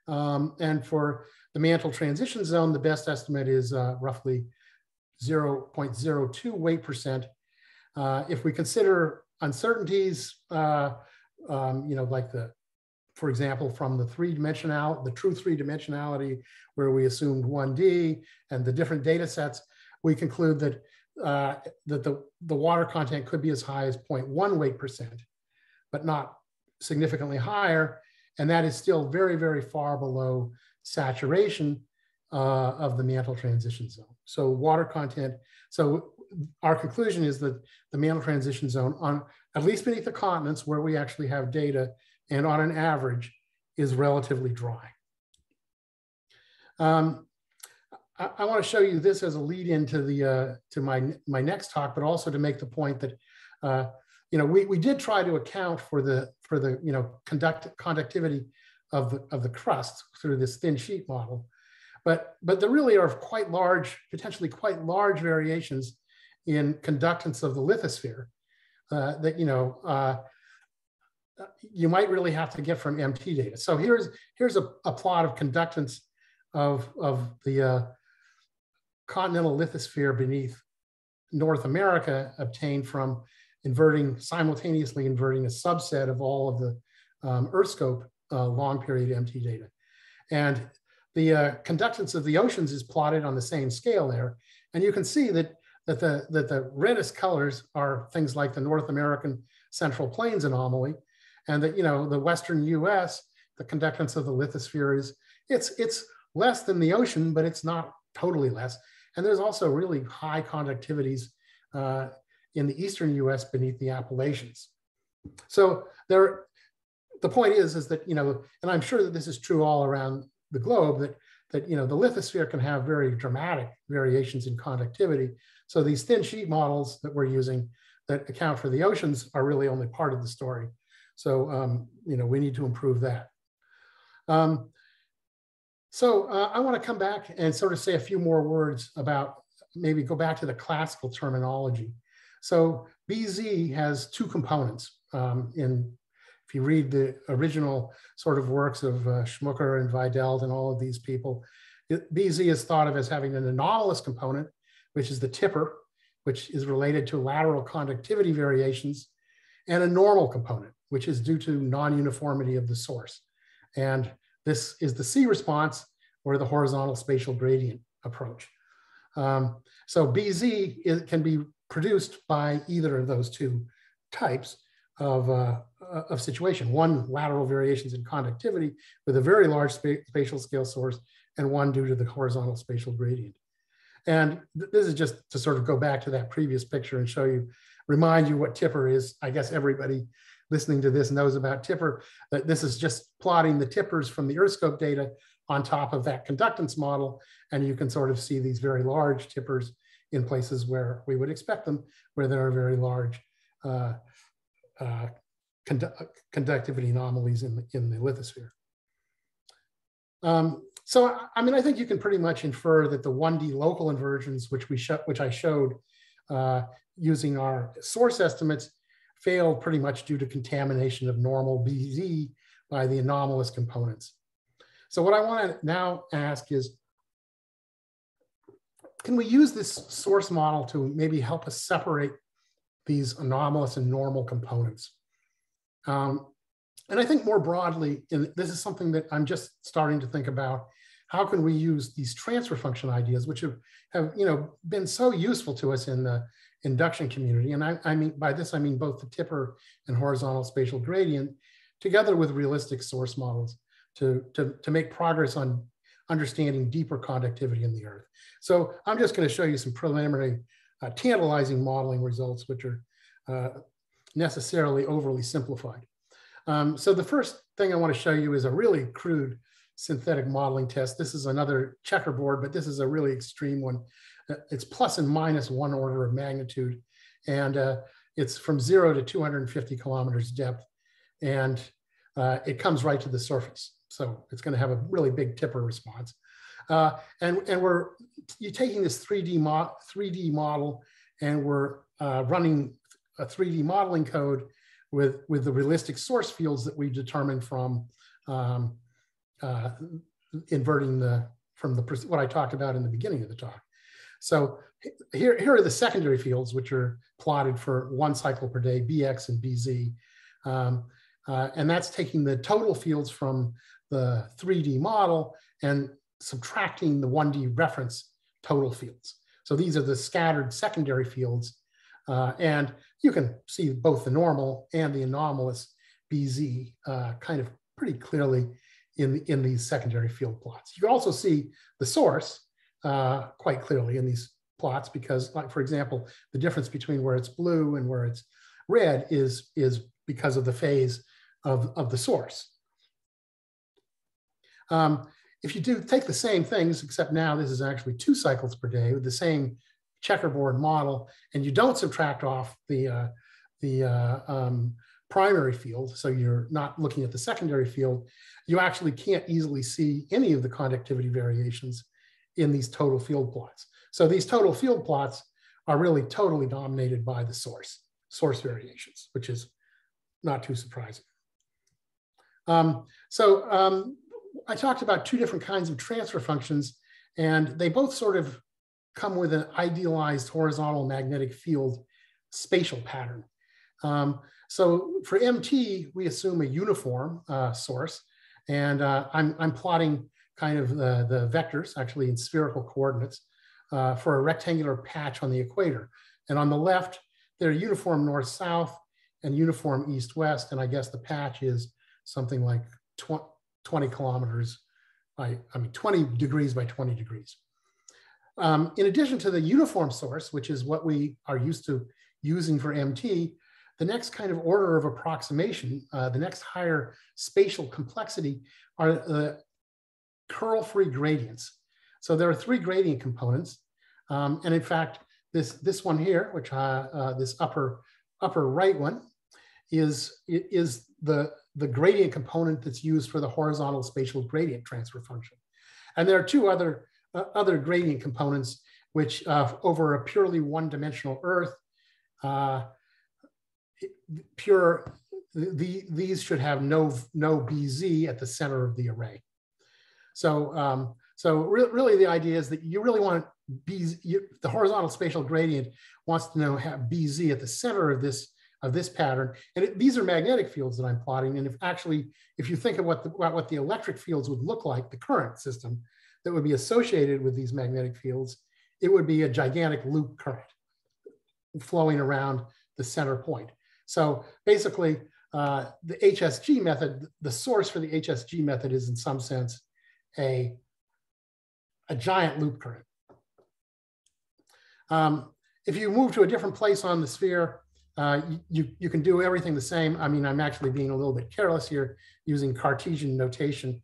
Speaker 2: Um, and for the mantle transition zone, the best estimate is uh, roughly 0.02 weight percent. Uh, if we consider uncertainties, uh, um, you know, like the, for example, from the three dimensional, the true three dimensionality where we assumed 1D and the different data sets, we conclude that uh, that the, the water content could be as high as 0.1 weight percent, but not significantly higher. And that is still very, very far below saturation uh, of the mantle transition zone. So water content, so our conclusion is that the mantle transition zone on at least beneath the continents where we actually have data and on an average is relatively dry. Um, I, I want to show you this as a lead into the uh, to my my next talk, but also to make the point that uh, you know we, we did try to account for the for the you know conduct conductivity of the of the crust through this thin sheet model, but but there really are quite large, potentially quite large variations in conductance of the lithosphere uh, that you know uh, you might really have to get from MT data. So here's here's a, a plot of conductance of of the uh, continental lithosphere beneath North America obtained from inverting simultaneously inverting a subset of all of the um, EarthScope uh, long period MT data. And the uh, conductance of the oceans is plotted on the same scale there. And you can see that, that, the, that the reddest colors are things like the North American Central Plains anomaly. And that, you know, the Western US, the conductance of the lithosphere is, it's, it's less than the ocean, but it's not totally less. And there's also really high conductivities uh, in the Eastern US beneath the Appalachians. So there, the point is, is that, you know, and I'm sure that this is true all around the globe, that, that you know, the lithosphere can have very dramatic variations in conductivity. So these thin sheet models that we're using that account for the oceans are really only part of the story. So, um, you know, we need to improve that. Um, so uh, I want to come back and sort of say a few more words about maybe go back to the classical terminology. So BZ has two components. Um, in if you read the original sort of works of uh, Schmucker and Weidelt and all of these people, it, BZ is thought of as having an anomalous component, which is the tipper, which is related to lateral conductivity variations, and a normal component, which is due to non-uniformity of the source. And this is the C response or the horizontal spatial gradient approach. Um, so BZ is, can be produced by either of those two types of, uh, of situation. One, lateral variations in conductivity with a very large spa spatial scale source, and one due to the horizontal spatial gradient. And th this is just to sort of go back to that previous picture and show you, remind you what tipper is. I guess everybody listening to this knows about tipper, that this is just plotting the tippers from the EarthScope data on top of that conductance model. And you can sort of see these very large tippers in places where we would expect them, where there are very large uh, uh, condu conductivity anomalies in the, in the lithosphere. Um, so, I mean, I think you can pretty much infer that the 1D local inversions, which we which I showed uh, using our source estimates, failed pretty much due to contamination of normal BZ by the anomalous components. So what I want to now ask is, can we use this source model to maybe help us separate these anomalous and normal components? Um, and I think more broadly, and this is something that I'm just starting to think about, how can we use these transfer function ideas, which have, have you know, been so useful to us in the induction community. And I, I mean, by this, I mean both the Tipper and horizontal spatial gradient, together with realistic source models to, to, to make progress on understanding deeper conductivity in the earth. So I'm just gonna show you some preliminary uh, tantalizing modeling results, which are uh, necessarily overly simplified. Um, so the first thing I wanna show you is a really crude synthetic modeling test. This is another checkerboard, but this is a really extreme one. It's plus and minus one order of magnitude. And uh, it's from zero to 250 kilometers depth. And uh, it comes right to the surface. So it's gonna have a really big tipper response. Uh, and, and we're you're taking this 3D, mo 3D model and we're uh, running a 3D modeling code with, with the realistic source fields that we determined from um, uh, inverting the, from the, what I talked about in the beginning of the talk. So here, here are the secondary fields, which are plotted for one cycle per day, BX and BZ. Um, uh, and that's taking the total fields from the 3D model and subtracting the 1D reference total fields. So these are the scattered secondary fields. Uh, and you can see both the normal and the anomalous BZ uh, kind of pretty clearly in, in these secondary field plots. You can also see the source uh, quite clearly in these plots because, like for example, the difference between where it's blue and where it's red is, is because of the phase of, of the source. Um, if you do take the same things, except now this is actually two cycles per day with the same checkerboard model, and you don't subtract off the, uh, the uh, um, primary field, so you're not looking at the secondary field, you actually can't easily see any of the conductivity variations in these total field plots. So these total field plots are really totally dominated by the source, source variations, which is not too surprising. Um, so um, I talked about two different kinds of transfer functions, and they both sort of come with an idealized horizontal magnetic field spatial pattern. Um, so for MT, we assume a uniform uh, source, and uh, I'm, I'm plotting kind of the, the vectors, actually in spherical coordinates, uh, for a rectangular patch on the equator. And on the left, they're uniform north-south and uniform east-west, and I guess the patch is something like 20, 20 kilometers by, I mean, 20 degrees by 20 degrees. Um, in addition to the uniform source, which is what we are used to using for MT, the next kind of order of approximation, uh, the next higher spatial complexity are the curl-free gradients. So there are three gradient components. Um, and in fact, this, this one here, which uh, uh, this upper, upper right one, is, is the, the gradient component that's used for the horizontal spatial gradient transfer function. And there are two other, uh, other gradient components, which uh, over a purely one-dimensional Earth, uh, pure, the, these should have no, no BZ at the center of the array. So, um, so re really the idea is that you really want BZ, you, the horizontal spatial gradient wants to know have BZ at the center of this of this pattern. And it, these are magnetic fields that I'm plotting. And if actually, if you think of what the, about what the electric fields would look like, the current system that would be associated with these magnetic fields, it would be a gigantic loop current flowing around the center point. So basically, uh, the HSG method, the source for the HSG method is in some sense a, a giant loop current. Um, if you move to a different place on the sphere, uh, you, you can do everything the same. I mean, I'm actually being a little bit careless here using Cartesian notation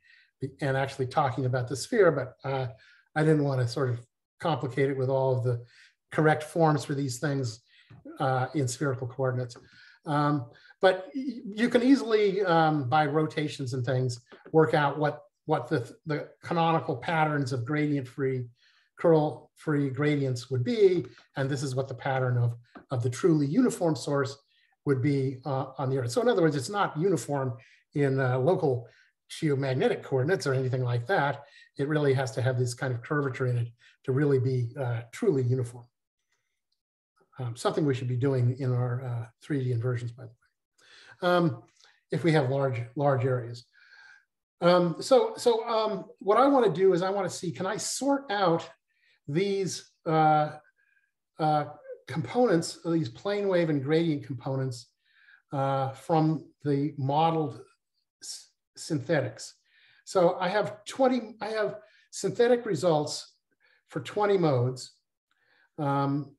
Speaker 2: and actually talking about the sphere, but uh, I didn't want to sort of complicate it with all of the correct forms for these things uh, in spherical coordinates. Um, but you can easily, um, by rotations and things, work out what what the, the canonical patterns of gradient-free, curl-free gradients would be, and this is what the pattern of, of the truly uniform source would be uh, on the Earth. So in other words, it's not uniform in uh, local geomagnetic coordinates or anything like that. It really has to have this kind of curvature in it to really be uh, truly uniform. Um, something we should be doing in our 3D uh, inversions, by the way, um, if we have large, large areas. Um, so so um, what I want to do is I want to see, can I sort out these uh, uh, components, these plane wave and gradient components uh, from the modeled synthetics. So I have 20, I have synthetic results for 20 modes, um,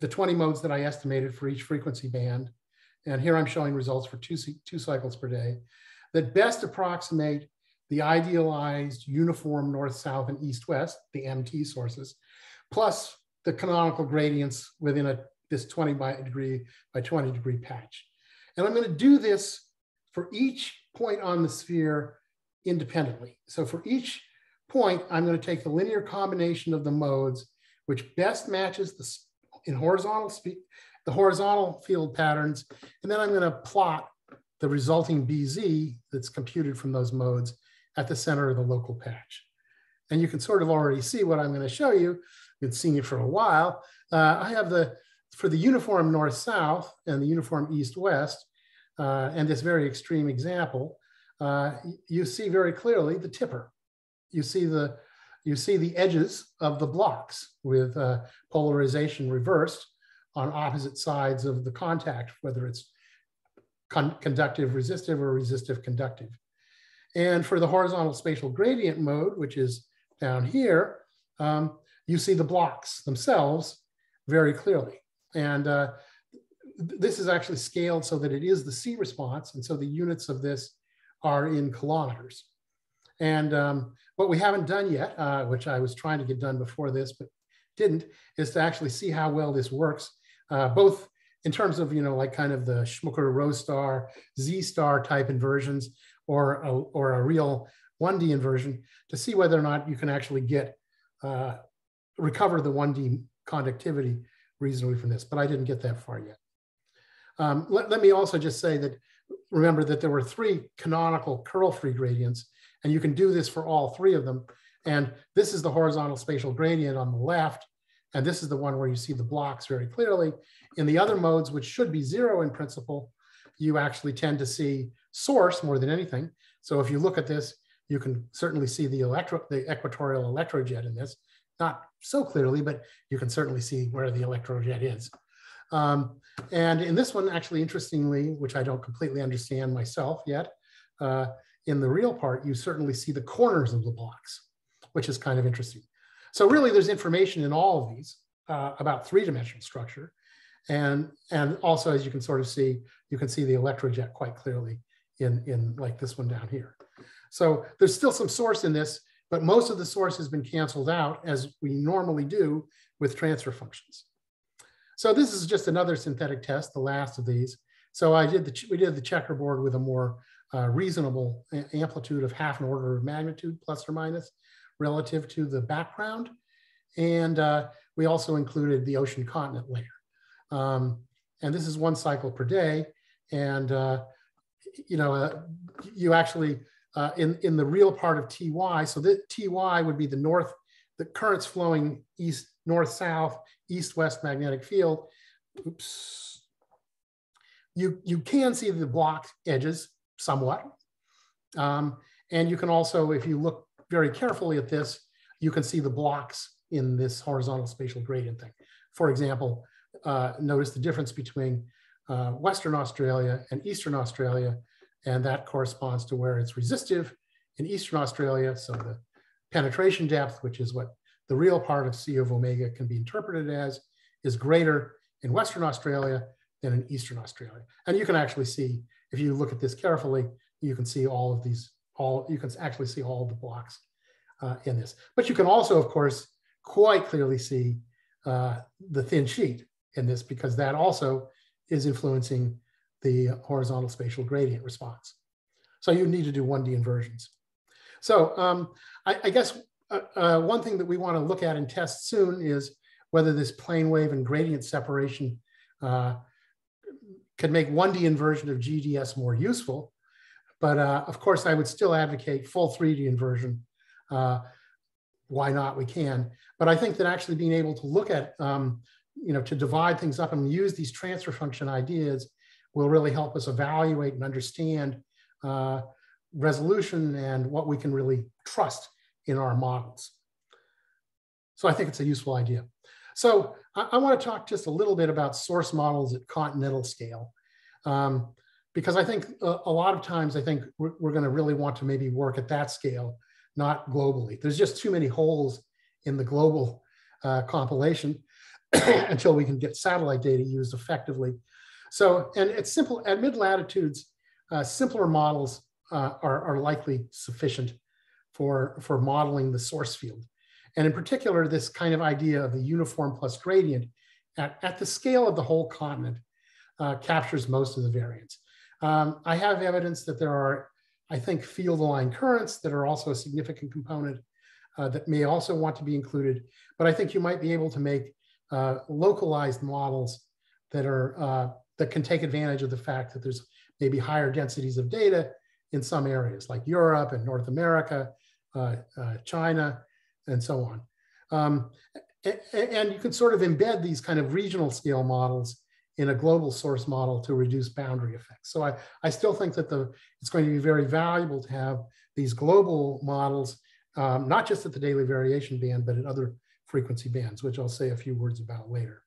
Speaker 2: the 20 modes that I estimated for each frequency band. And here I'm showing results for two, two cycles per day that best approximate the idealized uniform north, south, and east, west, the MT sources, plus the canonical gradients within a, this 20 by degree by 20 degree patch. And I'm going to do this for each point on the sphere independently. So for each point, I'm going to take the linear combination of the modes, which best matches the in horizontal speed, the horizontal field patterns, and then I'm going to plot the resulting BZ that's computed from those modes at the center of the local patch. And you can sort of already see what I'm going to show you. You've seen it for a while. Uh, I have the, for the uniform north-south and the uniform east-west, uh, and this very extreme example, uh, you see very clearly the tipper. You see the, you see the edges of the blocks with uh, polarization reversed on opposite sides of the contact, whether it's con conductive resistive or resistive conductive. And for the horizontal spatial gradient mode, which is down here, um, you see the blocks themselves very clearly. And uh, this is actually scaled so that it is the C response. And so the units of this are in kilometers. And um, what we haven't done yet, uh, which I was trying to get done before this, but didn't, is to actually see how well this works, uh, both in terms of, you know, like kind of the Schmucker rho star, Z star type inversions, or a, or a real 1D inversion to see whether or not you can actually get, uh, recover the 1D conductivity reasonably from this, but I didn't get that far yet. Um, let, let me also just say that, remember that there were three canonical curl-free gradients, and you can do this for all three of them. And this is the horizontal spatial gradient on the left, and this is the one where you see the blocks very clearly. In the other modes, which should be zero in principle, you actually tend to see source more than anything. So if you look at this, you can certainly see the electro, the equatorial electrojet in this, not so clearly, but you can certainly see where the electrojet is. Um, and in this one, actually, interestingly, which I don't completely understand myself yet, uh, in the real part, you certainly see the corners of the blocks, which is kind of interesting. So really, there's information in all of these uh, about three-dimensional structure. And, and also, as you can sort of see, you can see the electrojet quite clearly in, in like this one down here. So there's still some source in this, but most of the source has been canceled out as we normally do with transfer functions. So this is just another synthetic test, the last of these. So I did the, we did the checkerboard with a more uh, reasonable amplitude of half an order of magnitude, plus or minus, relative to the background. And uh, we also included the ocean continent layer. Um, and this is one cycle per day. And, uh, you know, uh, you actually, uh, in, in the real part of TY, so that TY would be the north, the currents flowing east, north, south, east, west magnetic field. Oops. You, you can see the blocked edges somewhat. Um, and you can also, if you look very carefully at this, you can see the blocks in this horizontal spatial gradient thing. For example, uh, notice the difference between uh, Western Australia and Eastern Australia, and that corresponds to where it's resistive in Eastern Australia. So the penetration depth, which is what the real part of C of omega can be interpreted as, is greater in Western Australia than in Eastern Australia. And you can actually see, if you look at this carefully, you can see all of these, all you can actually see all the blocks uh, in this. But you can also, of course, quite clearly see uh, the thin sheet in this because that also is influencing the horizontal spatial gradient response. So you need to do 1D inversions. So um, I, I, guess uh, uh, one thing that we want to look at and test soon is whether this plane wave and gradient separation uh, could make 1D inversion of GDS more useful. But uh, of course, I would still advocate full 3D inversion. Uh, why not? We can. But I think that actually being able to look at, um, you know, to divide things up and use these transfer function ideas will really help us evaluate and understand uh, resolution and what we can really trust in our models. So I think it's a useful idea. So I, I want to talk just a little bit about source models at continental scale. Um, because I think a, a, lot of times I think we're, we're going to really want to maybe work at that scale, not globally. There's just too many holes in the global uh, compilation until we can get satellite data used effectively. So, and it's simple at mid latitudes, uh, simpler models uh, are, are likely sufficient for, for modeling the source field. And in particular, this kind of idea of the uniform plus gradient at, at the scale of the whole continent uh, captures most of the variance. Um, I have evidence that there are, I think, field aligned currents that are also a significant component uh, that may also want to be included. But I think you might be able to make uh, localized models that are uh, that can take advantage of the fact that there's maybe higher densities of data in some areas like Europe and North America, uh, uh, China, and so on. Um, and you can sort of embed these kind of regional scale models in a global source model to reduce boundary effects. So I, I still think that the, it's going to be very valuable to have these global models, um, not just at the daily variation band, but at other frequency bands, which I'll say a few words about later.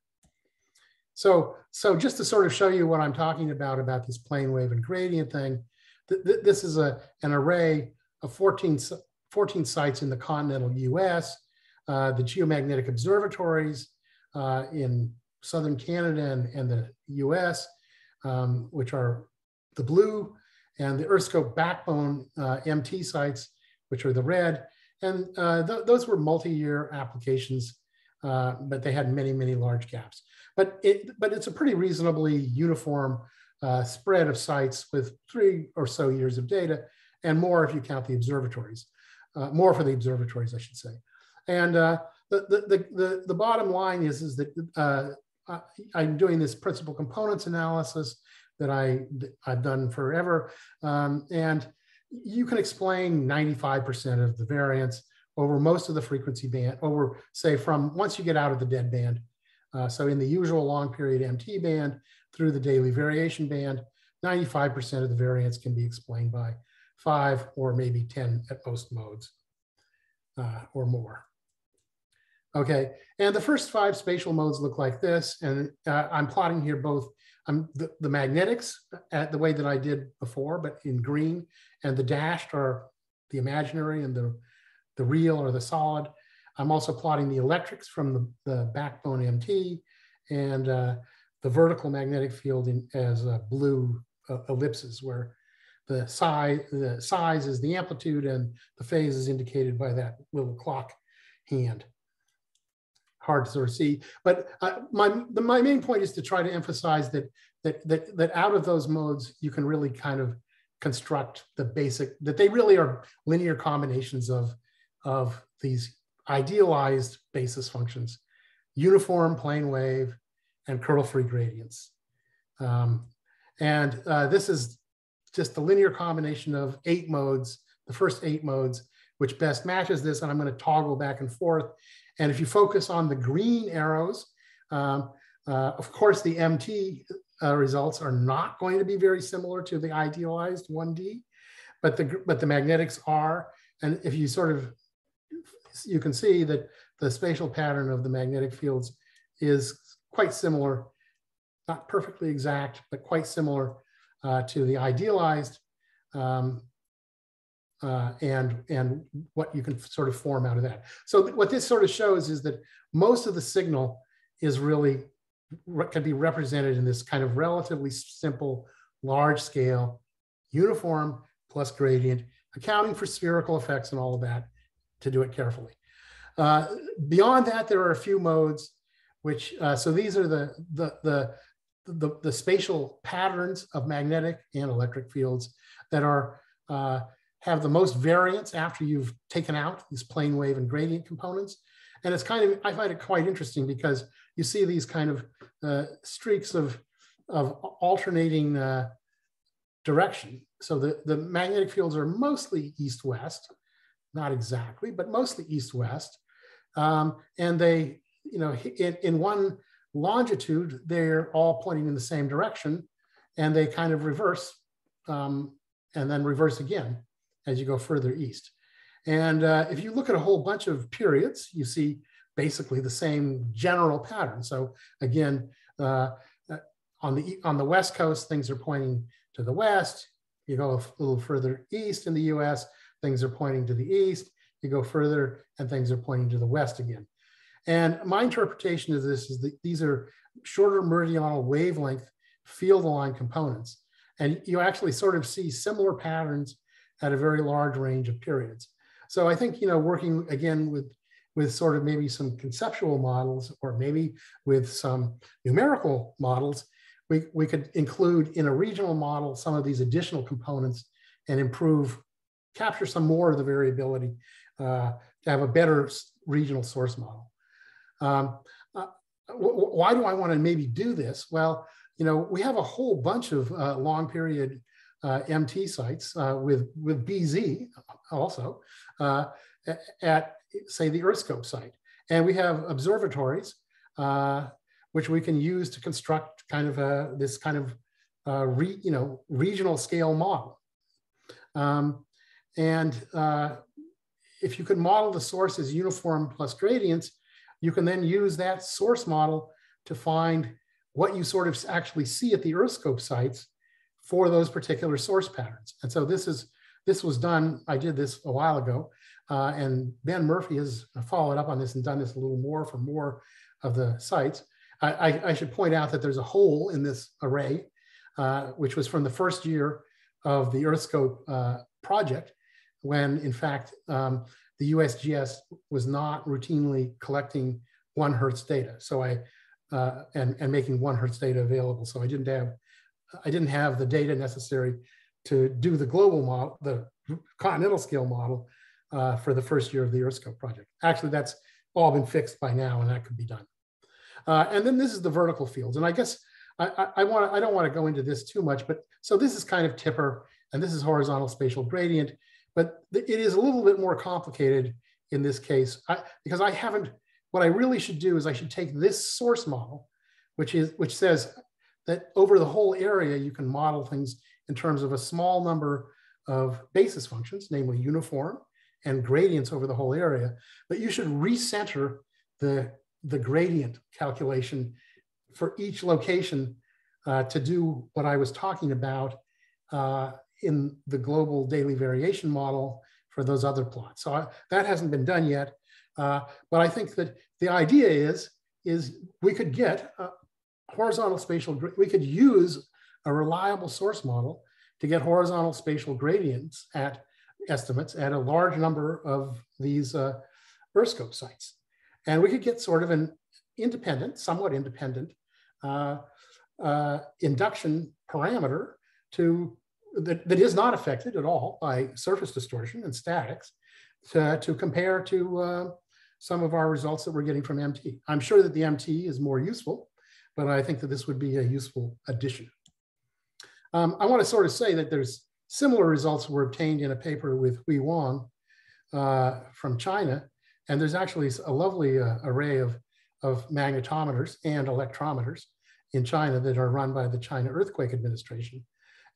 Speaker 2: So, so just to sort of show you what I'm talking about, about this plane wave and gradient thing, th th this is a, an array of 14, 14 sites in the continental US, uh, the geomagnetic observatories uh, in southern Canada and, and the US, um, which are the blue, and the EarthScope backbone uh, MT sites, which are the red. And uh, th those were multi-year applications, uh, but they had many, many large gaps. But, it, but it's a pretty reasonably uniform uh, spread of sites with three or so years of data and more if you count the observatories, uh, more for the observatories, I should say. And uh, the, the, the, the, bottom line is, is that uh, I'm doing this principal components analysis that I, I've done forever. Um, and you can explain 95% of the variance over most of the frequency band, over say from once you get out of the dead band uh, so in the usual long period MT band through the daily variation band, 95% of the variance can be explained by five or maybe 10 at most modes uh, or more. Okay, and the first five spatial modes look like this. And uh, I'm plotting here both um, the, the magnetics at the way that I did before, but in green, and the dashed are the imaginary and the, the real or the solid. I'm also plotting the electrics from the, the backbone MT and uh, the vertical magnetic field in, as uh, blue uh, ellipses where the size, the size is the amplitude and the phase is indicated by that little clock hand. Hard to sort of see, but uh, my, the, my main point is to try to emphasize that, that, that, that out of those modes, you can really kind of construct the basic, that they really are linear combinations of, of these idealized basis functions, uniform plane wave, and curl-free gradients. Um, and uh, this is just the linear combination of eight modes, the first eight modes, which best matches this. And I'm going to toggle back and forth. And if you focus on the green arrows, um, uh, of course, the MT uh, results are not going to be very similar to the idealized 1D, but the, but the magnetics are. And if you sort of you can see that the spatial pattern of the magnetic fields is quite similar, not perfectly exact, but quite similar uh, to the idealized um, uh, and, and what you can sort of form out of that. So what this sort of shows is that most of the signal is really, can be represented in this kind of relatively simple, large scale, uniform plus gradient, accounting for spherical effects and all of that to do it carefully. Uh, beyond that, there are a few modes, which, uh, so these are the, the, the, the, the, spatial patterns of magnetic and electric fields that are, uh, have the most variance after you've taken out these plane wave and gradient components. And it's kind of, I find it quite interesting because you see these kind of uh, streaks of, of alternating uh, direction. So the, the magnetic fields are mostly east-west, not exactly, but mostly east-west. Um, and they, you know, in, in one longitude, they're all pointing in the same direction and they kind of reverse um, and then reverse again as you go further east. And uh, if you look at a whole bunch of periods, you see basically the same general pattern. So again, uh, uh, on the on the west coast, things are pointing to the west. You go a little further east in the U.S., things are pointing to the east. You go further, and things are pointing to the west again. And my interpretation of this is that these are shorter meridional wavelength field line components. And you actually sort of see similar patterns at a very large range of periods. So I think, you know, working again with, with sort of maybe some conceptual models or maybe with some numerical models, we, we could include in a regional model some of these additional components and improve, capture some more of the variability uh, to have a better regional source model. Um, uh, why do I want to maybe do this? Well, you know, we have a whole bunch of uh, long period uh, MT sites uh, with, with BZ also uh, at, say, the EarthScope site. And we have observatories, uh, which we can use to construct kind of a, this kind of, re, you know, regional scale model. Um, and if you could model the source as uniform plus gradients, you can then use that source model to find what you sort of actually see at the EarthScope sites for those particular source patterns. And so this is this was done, I did this a while ago, uh, and Ben Murphy has followed up on this and done this a little more for more of the sites. I, I, I should point out that there's a hole in this array, uh, which was from the first year of the EarthScope uh, project, when in fact um, the USGS was not routinely collecting one hertz data. So I, uh, and, and making one hertz data available. So I didn't have I didn't have the data necessary to do the global model, the continental scale model uh, for the first year of the EarthScope project. Actually, that's all been fixed by now and that could be done. Uh, and then this is the vertical fields. And I guess I, I, I, want I don't want to go into this too much, but so this is kind of tipper and this is horizontal spatial gradient, but it is a little bit more complicated in this case I, because I haven't, what I really should do is I should take this source model, which is, which says that over the whole area, you can model things in terms of a small number of basis functions, namely uniform and gradients over the whole area, but you should recenter the, the gradient calculation for each location uh, to do what I was talking about uh, in the global daily variation model for those other plots. So I, that hasn't been done yet, uh, but I think that the idea is, is we could get horizontal spatial, we could use a reliable source model to get horizontal spatial gradients at estimates at a large number of these uh, EarthScope sites. And we could get sort of an independent, somewhat independent uh, uh, induction parameter to that, that is not affected at all by surface distortion and statics to, to compare to uh, some of our results that we're getting from MT. I'm sure that the MT is more useful but I think that this would be a useful addition. Um, I want to sort of say that there's similar results were obtained in a paper with Hui Wang uh, from China, and there's actually a lovely uh, array of, of magnetometers and electrometers in China that are run by the China Earthquake Administration.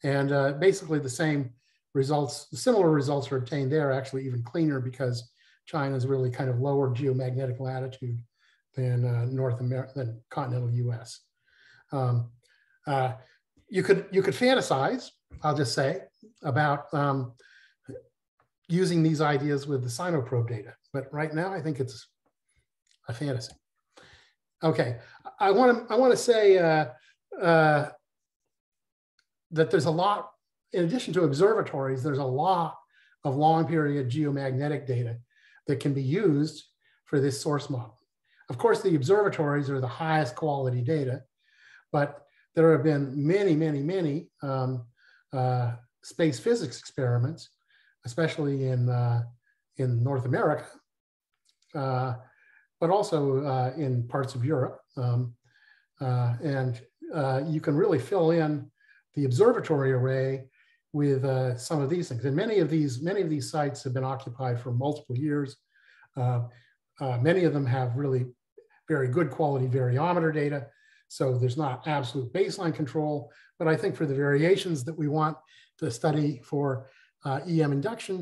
Speaker 2: And uh, basically the same results, similar results are obtained there, actually even cleaner because China is really kind of lower geomagnetic latitude than uh, North America, than continental U.S. Um, uh, you could you could fantasize, I'll just say, about um, using these ideas with the Sinoprobe data, but right now I think it's a fantasy. Okay, I want to I want to say uh, uh, that there's a lot, in addition to observatories, there's a lot of long period geomagnetic data that can be used for this source model. Of course, the observatories are the highest quality data, but there have been many, many, many um, uh, space physics experiments especially in, uh, in North America, uh, but also uh, in parts of Europe. Um, uh, and uh, you can really fill in the observatory array with some of these things. And many of these, many of these sites have been occupied for multiple years. Many of them have really very good quality variometer data. So there's not absolute baseline control, but I think for the variations that we want to study for uh, EM induction,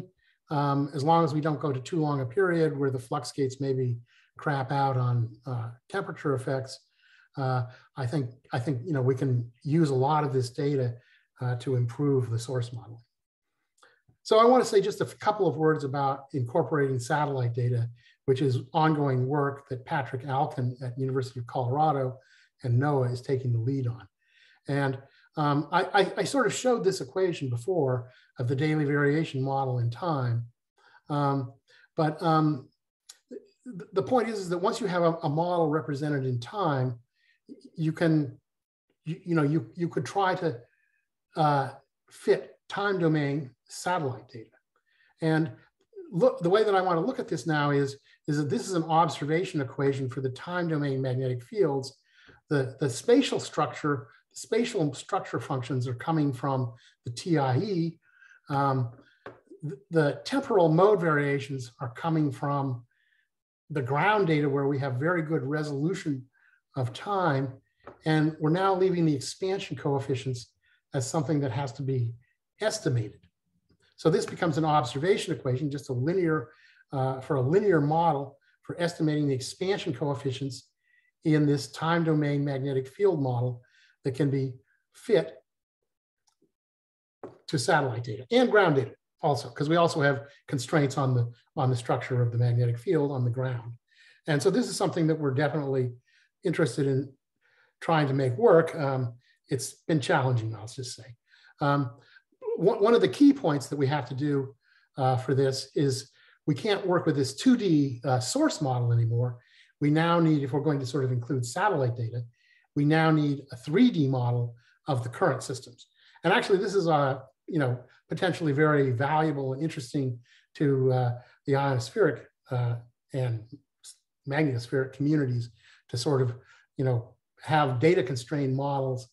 Speaker 2: um, as long as we don't go to too long a period where the flux gates maybe crap out on uh, temperature effects, uh, I think I think you know we can use a lot of this data uh, to improve the source modeling. So I want to say just a couple of words about incorporating satellite data, which is ongoing work that Patrick Alken at University of Colorado and NOAA is taking the lead on. And um, I, I, I, sort of showed this equation before of the daily variation model in time. Um, but um, the point is, is that once you have a, a model represented in time, you can, you, you know, you, you could try to uh, fit time domain satellite data. And look, the way that I want to look at this now is, is that this is an observation equation for the time domain magnetic fields. The, the spatial structure, the spatial structure functions are coming from the TIE. Um, the, the temporal mode variations are coming from the ground data where we have very good resolution of time. And we're now leaving the expansion coefficients as something that has to be estimated. So this becomes an observation equation, just a linear, uh, for a linear model for estimating the expansion coefficients in this time domain magnetic field model that can be fit to satellite data and ground data also, because we also have constraints on the, on the structure of the magnetic field on the ground. And so this is something that we're definitely interested in trying to make work. Um, it's been challenging, I'll just say. Um, one, of the key points that we have to do uh, for this is we can't work with this 2D uh, source model anymore. We now need, if we're going to sort of include satellite data, we now need a 3D model of the current systems. And actually, this is a, uh, you know, potentially very valuable and interesting to uh, the ionospheric uh, and magnetospheric communities to sort of, you know, have data constrained models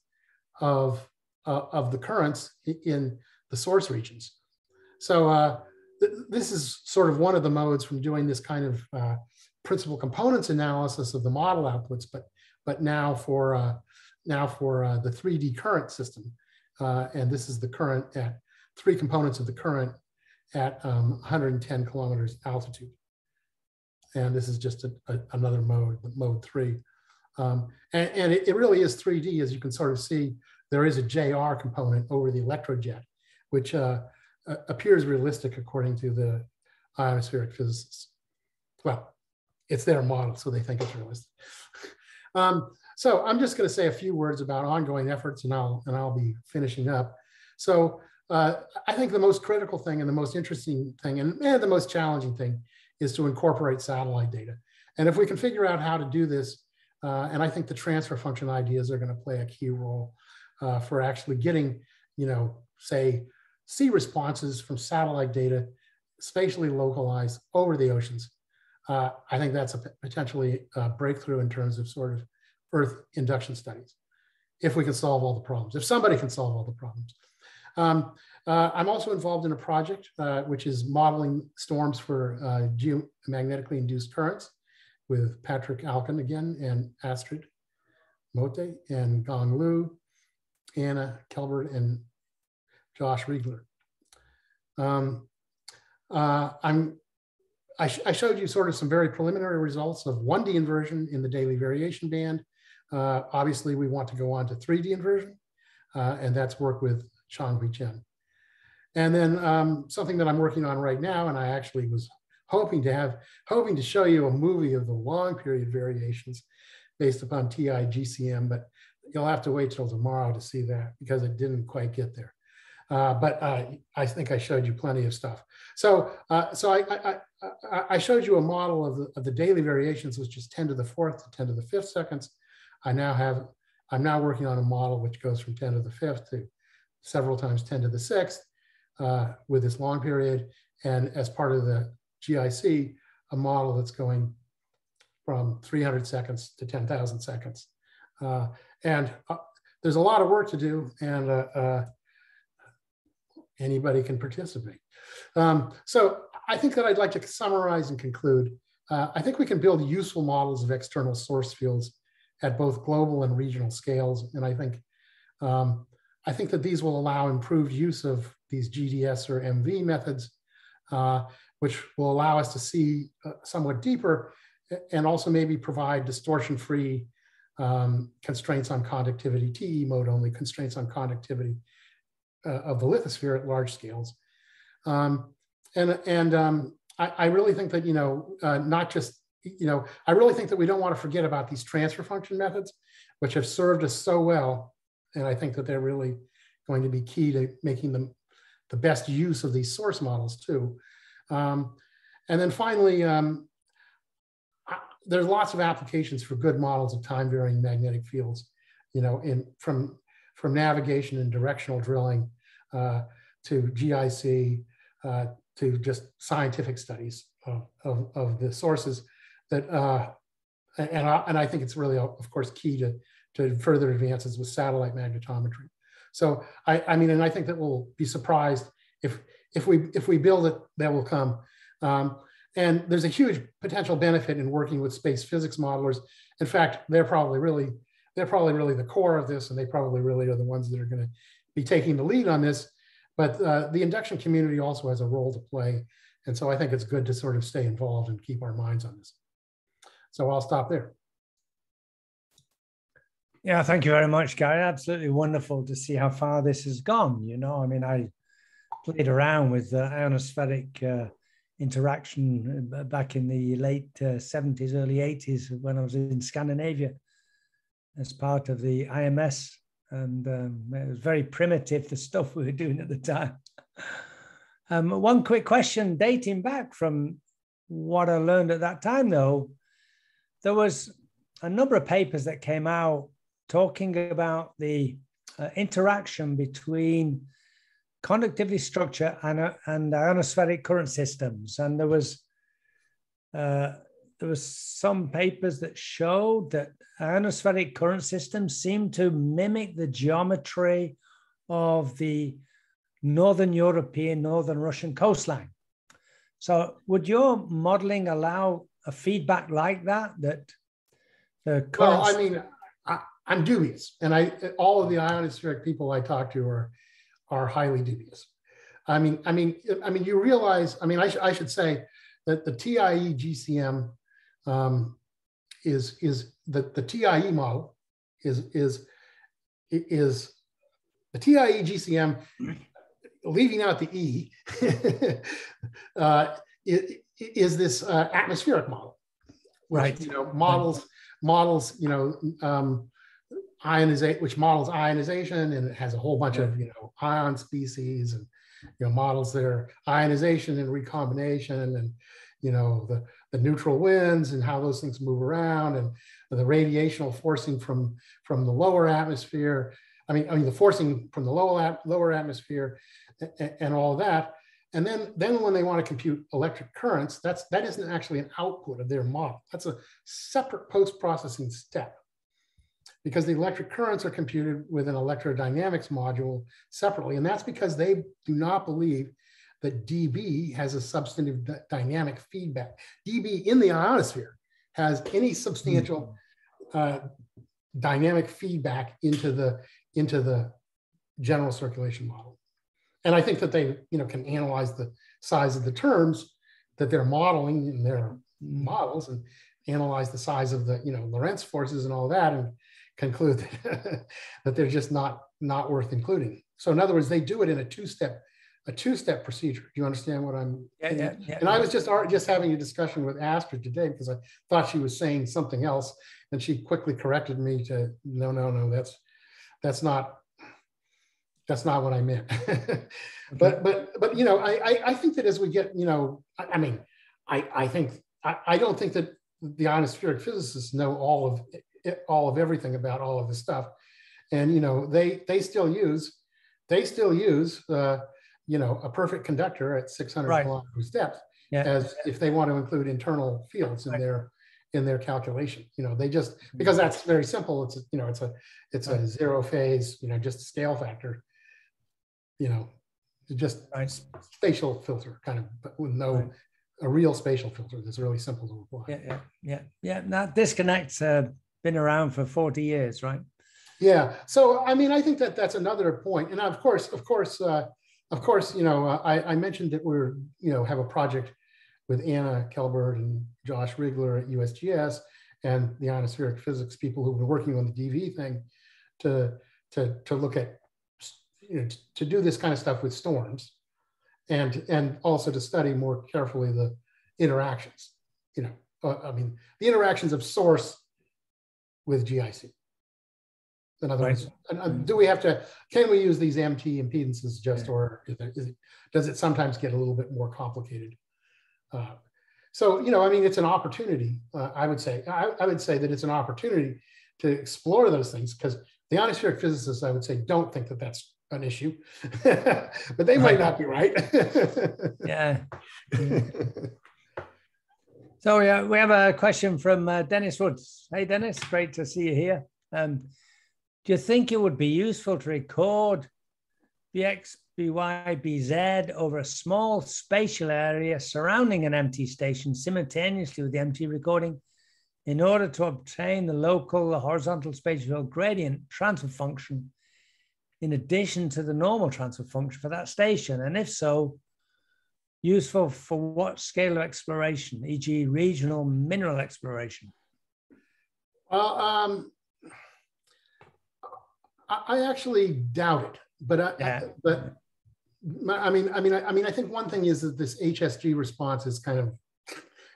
Speaker 2: of, uh, of the currents in the source regions. So uh, th this is sort of one of the modes from doing this kind of uh, principal components analysis of the model outputs, but, but now for, uh, now for uh, the 3D current system. Uh, and this is the current at three components of the current at um, 110 kilometers altitude. And this is just a, a, another mode, mode three. Um, and, and it, it, really is 3D, as you can sort of see, there is a JR component over the electrojet, which uh, appears realistic according to the ionospheric physicists. Well, it's their model, so they think it's realistic. um, so I'm just going to say a few words about ongoing efforts, and I'll and I'll be finishing up. So uh, I think the most critical thing and the most interesting thing, and, and the most challenging thing, is to incorporate satellite data. And if we can figure out how to do this uh, and I think the transfer function ideas are going to play a key role uh, for actually getting, you know, say, sea responses from satellite data spatially localized over the oceans. Uh, I think that's a potentially a breakthrough in terms of sort of Earth induction studies, if we can solve all the problems, if somebody can solve all the problems. Um, uh, I'm also involved in a project uh, which is modeling storms for uh, geomagnetically induced currents with Patrick Alken again and Astrid Maute and Gang Lu, Anna Kelbert and Josh Rigler. Um, uh, I'm, I, sh I, showed you sort of some very preliminary results of 1D inversion in the daily variation band. Uh, obviously, we want to go on to 3D inversion, uh, and that's work with Changhui Chen. And then um, something that I'm working on right now, and I actually was hoping to have, hoping to show you a movie of the long period variations based upon TI GCM, but you'll have to wait till tomorrow to see that because it didn't quite get there. Uh, but uh, I think I showed you plenty of stuff. So, uh, so I, I, I, showed you a model of the, of the daily variations, which is 10 to the fourth to 10 to the fifth seconds. I now have, I'm now working on a model which goes from 10 to the fifth to several times 10 to the sixth. uh, with this long period, and as part of the GIC, a model that's going from 300 seconds to 10,000 seconds. Uh, and uh, there's a lot of work to do, and anybody can participate. Um, so I think that I'd like to summarize and conclude. Uh, I think we can build useful models of external source fields at both global and regional scales. And I think, um, I think that these will allow improved use of these GDS or MV methods, uh, which will allow us to see uh, somewhat deeper and also maybe provide distortion-free um, constraints on conductivity, TE mode only constraints on conductivity uh, of the lithosphere at large scales. Um, and and um, I, I, really think that, you know, uh, not just, you know, I really think that we don't want to forget about these transfer function methods, which have served us so well. And I think that they're really going to be key to making them the best use of these source models too. Um, and then finally, um, there's lots of applications for good models of time varying magnetic fields, you know, in from from navigation and directional drilling uh, to GIC uh, to just scientific studies of, of, of the sources that, uh, and, I, and I think it's really, of course, key to, to further advances with satellite magnetometry. So I, I mean, and I think that we'll be surprised if, if we, if we build it, that will come. Um, and there's a huge potential benefit in working with space physics modelers. In fact, they're probably really, they're probably really the core of this, and they probably really are the ones that are going to be taking the lead on this. But uh, the induction community also has a role to play. And so I think it's good to sort of stay involved and keep our minds on this. So I'll stop there.
Speaker 1: Yeah, thank you very much, Gary. Absolutely wonderful to see how far this has gone. You know, I mean, I played around with the ionospheric uh, interaction uh, back in the late uh, 70s, early 80s when I was in Scandinavia as part of the IMS. And um, it was very primitive, the stuff we were doing at the time. um, one quick question dating back from what I learned at that time, though, there was a number of papers that came out talking about the uh, interaction between conductivity structure and, uh, and ionospheric current systems. And there was uh, there were some papers that showed that ionospheric current systems seem to mimic the geometry of the Northern European, Northern Russian coastline. So would your modeling allow a feedback like that, that
Speaker 2: the Well, I mean, I, am dubious. And I all of the ionospheric people I talk to are are highly dubious. I mean, I mean, I mean, you realize, I mean, I, sh I should say that the TIE GCM um, is, is the, the TIE model is, is, is the TIE GCM, leaving out the E, uh, is, this uh, atmospheric model, which, right? You know, models models, you know, um, ionization, which models ionization, and it has a whole bunch of you know ion species and you know models their ionization and recombination and you know the the neutral winds and how those things move around and the radiational forcing from from the lower atmosphere. I mean, I mean the forcing from the lower lower atmosphere and, and all that. And then, then when they want to compute electric currents, that's that isn't actually an output of their model. That's a separate post-processing step because the electric currents are computed with an electrodynamics module separately. And that's because they do not believe that dB has a substantive dynamic feedback. dB in the ionosphere has any substantial uh, dynamic feedback into the, into the general circulation model. And I think that they you know, can analyze the size of the terms that they're modeling in their models and analyze the size of the you know Lorentz forces and all that and conclude that they're just not not worth including. So in other words, they do it in a two-step a two-step procedure. Do you understand what I'm?
Speaker 1: Yeah, yeah, yeah.
Speaker 2: And I was just just having a discussion with Astrid today because I thought she was saying something else, and she quickly corrected me to no, no, no. That's that's not that's not what I meant. But but but you know, I, I, I think that as we get you know, I, I mean, I I think I, I don't think that the ionospheric physicists know all of all of everything about all of this stuff. And you know, they they still use they still use uh, you know, a perfect conductor at 600
Speaker 1: Right.
Speaker 2: kilometers depth
Speaker 1: Yeah.
Speaker 2: as if they want to include internal fields in
Speaker 1: Right.
Speaker 2: their in their calculation. You know, they just because that's very simple. It's a, you know, it's a it's a zero phase. You know, just scale factor. You know, just
Speaker 1: Right.
Speaker 2: spatial filter kind of, but with no
Speaker 1: Right.
Speaker 2: a real spatial filter that's really simple to apply.
Speaker 1: Yeah, yeah, yeah, yeah. That disconnect's uh, been around for 40 years, right?
Speaker 2: Yeah. So I mean, I think that that's another point. And of course, of course, uh, of course, you know, uh, I, I mentioned that we're you know have a project with Anna Kelbert and Josh Rigler at USGS and the ionospheric physics people who've been working on the DV thing to to to look at you know to do this kind of stuff with storms and and also to study more carefully the interactions you know uh, i mean the interactions of source with gic in other
Speaker 1: Right.
Speaker 2: words uh, do we have to can we use these mt impedances just or is it, is it, does it sometimes get a little bit more complicated uh, so you know i mean it's an opportunity uh, i would say I, I would say that it's an opportunity to explore those things because the ionospheric physicists i would say don't think that that's an issue but they might not be right
Speaker 1: Yeah. So yeah, we have a question from uh, Dennis Woods. Hey, Dennis, great to see you here. Um, do you think it would be useful to record BX, BY, BZ over a small spatial area surrounding an MT station simultaneously with the MT recording in order to obtain the local horizontal spatial gradient transfer function in addition to the normal transfer function for that station? And if so, useful for what scale of exploration, e.g., regional mineral exploration?
Speaker 2: well um, I, I actually doubt it but I,
Speaker 1: Yeah.
Speaker 2: but I mean, I mean, I, I mean, I think one thing is that this HSG response is kind of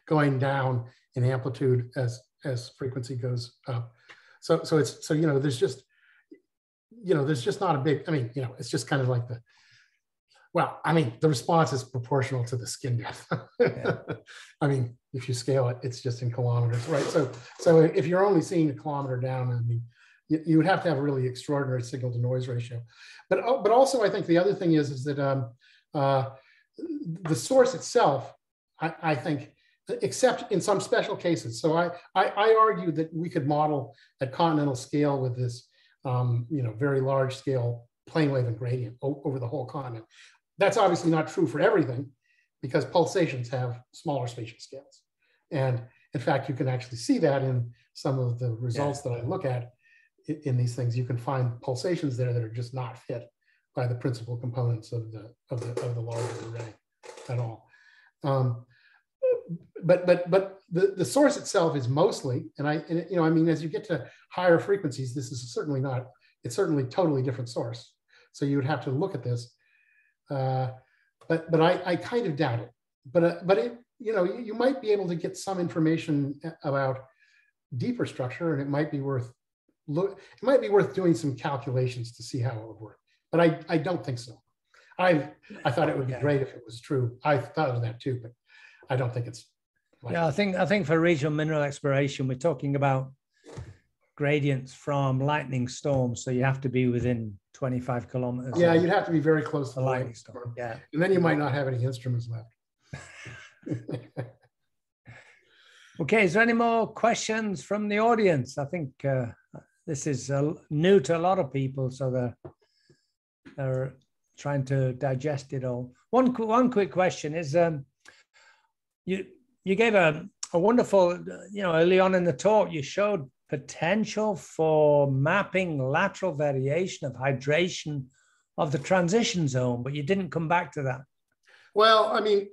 Speaker 2: going down in amplitude as as frequency goes up. So so it's so you know there's just you know there's just not a big. I mean you know it's just kind of like the well I mean the response is proportional to the skin depth.
Speaker 1: Yeah.
Speaker 2: I mean if you scale it, it's just in kilometers, right? So so if you're only seeing a kilometer down, I mean you, you would have to have a really extraordinary signal to noise ratio. But oh, but also I think the other thing is is that um, uh, the source itself, I, I think, except in some special cases. So I, I I argue that we could model at continental scale with this um, you know very large scale plane wave and gradient over the whole continent. That's obviously not true for everything because pulsations have smaller spatial scales. And in fact, you can actually see that in some of the results that I look at in these things. You can find pulsations there that are just not fit by the principal components of the of the of the larger array at all. Um, but but but the, the source itself is mostly, and I and you know I mean as you get to higher frequencies, this is certainly not. It's certainly totally different source. So you would have to look at this. Uh, but but I, I kind of doubt it. But uh, but it you know you, you might be able to get some information about deeper structure, and it might be worth look. It might be worth doing some calculations to see how it would work. But I I don't think so. I I thought it would be great if it was true. I thought of that too, but I don't think it's. likely.
Speaker 1: Yeah, I think I think for regional mineral exploration, we're talking about gradients from lightning storms. So you have to be within 25 kilometers.
Speaker 2: Yeah, you'd have to be very close to
Speaker 1: the lightning storm.
Speaker 2: storm,
Speaker 1: Yeah.
Speaker 2: and then you might not have any instruments left.
Speaker 1: Okay, is there any more questions from the audience? I think uh, this is uh, new to a lot of people, so they're, they're trying to digest it all. One, one quick question is, um, you, you gave a, a wonderful, you know, early on in the talk, you showed potential for mapping lateral variation of hydration of the transition zone, but you didn't come back to that.
Speaker 2: Well, I mean,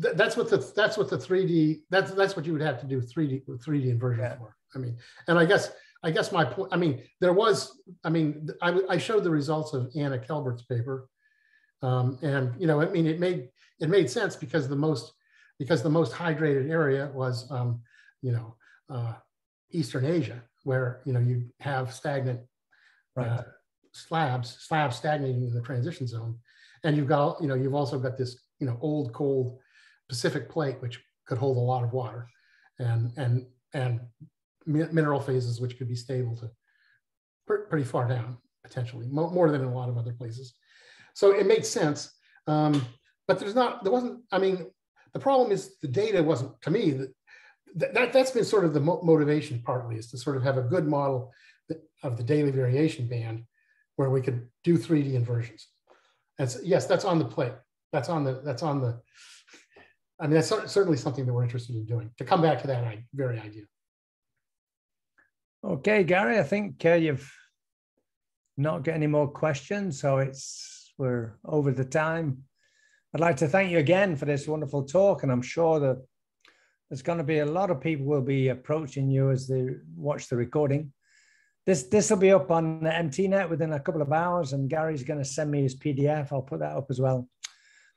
Speaker 2: th- that's what the that's what the 3D that's that's what you would have to do 3D 3D inversion
Speaker 1: Yeah.
Speaker 2: for. I mean, and I guess I guess my point. I mean, there was. I mean, I, I, showed the results of Anna Kelbert's paper, um, and you know, I mean, it made it made sense because the most because the most hydrated area was, um, you know, uh, Eastern Asia, where you know you have stagnant
Speaker 1: Right.
Speaker 2: uh, slabs, slabs stagnating in the transition zone. And you've got, you know, you've also got this, you know, old cold Pacific plate, which could hold a lot of water and, and, and mi- mineral phases, which could be stable to pre- pretty far down potentially, mo- more than in a lot of other places. So it makes sense. Um, but there's not, there wasn't, I mean, the problem is the data wasn't, to me, that, that, that's been sort of the mo motivation partly is to sort of have a good model of the daily variation band where we could do 3D inversions. And so, yes, that's on the plate. That's on the, that's on the, I mean, that's certainly something that we're interested in doing. To come back to that I very idea.
Speaker 1: Okay, Gary, I think uh, you've not got any more questions, so it's we're over the time. I'd like to thank you again for this wonderful talk, and I'm sure that there's going to be a lot of people will be approaching you as they watch the recording. This this will be up on the MTNet within a couple of hours, and Gary's going to send me his PDF. I'll put that up as well.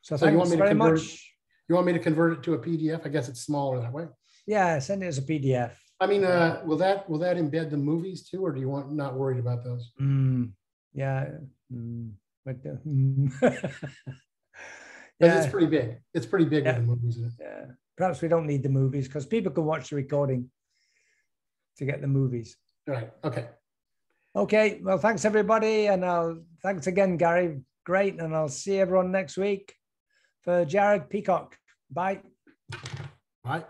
Speaker 1: So, so thanks very
Speaker 2: convert,
Speaker 1: much.
Speaker 2: You want me to convert it to a PDF? I guess it's smaller that way.
Speaker 1: Yeah, send it as a PDF.
Speaker 2: I mean, uh, will that will that embed the movies too, or do you want not worried about those?
Speaker 1: Mm, yeah, mm, but uh,
Speaker 2: yeah, it's pretty big. It's pretty big
Speaker 1: yeah.
Speaker 2: with the movies.
Speaker 1: Yeah, perhaps we don't need the movies because people can watch the recording to get the movies.
Speaker 2: Right. Okay.
Speaker 1: Okay. Well, thanks everybody, and I'll thanks again, Gary. Great, and I'll see everyone next week for Jared Peacock. Bye.
Speaker 2: Bye.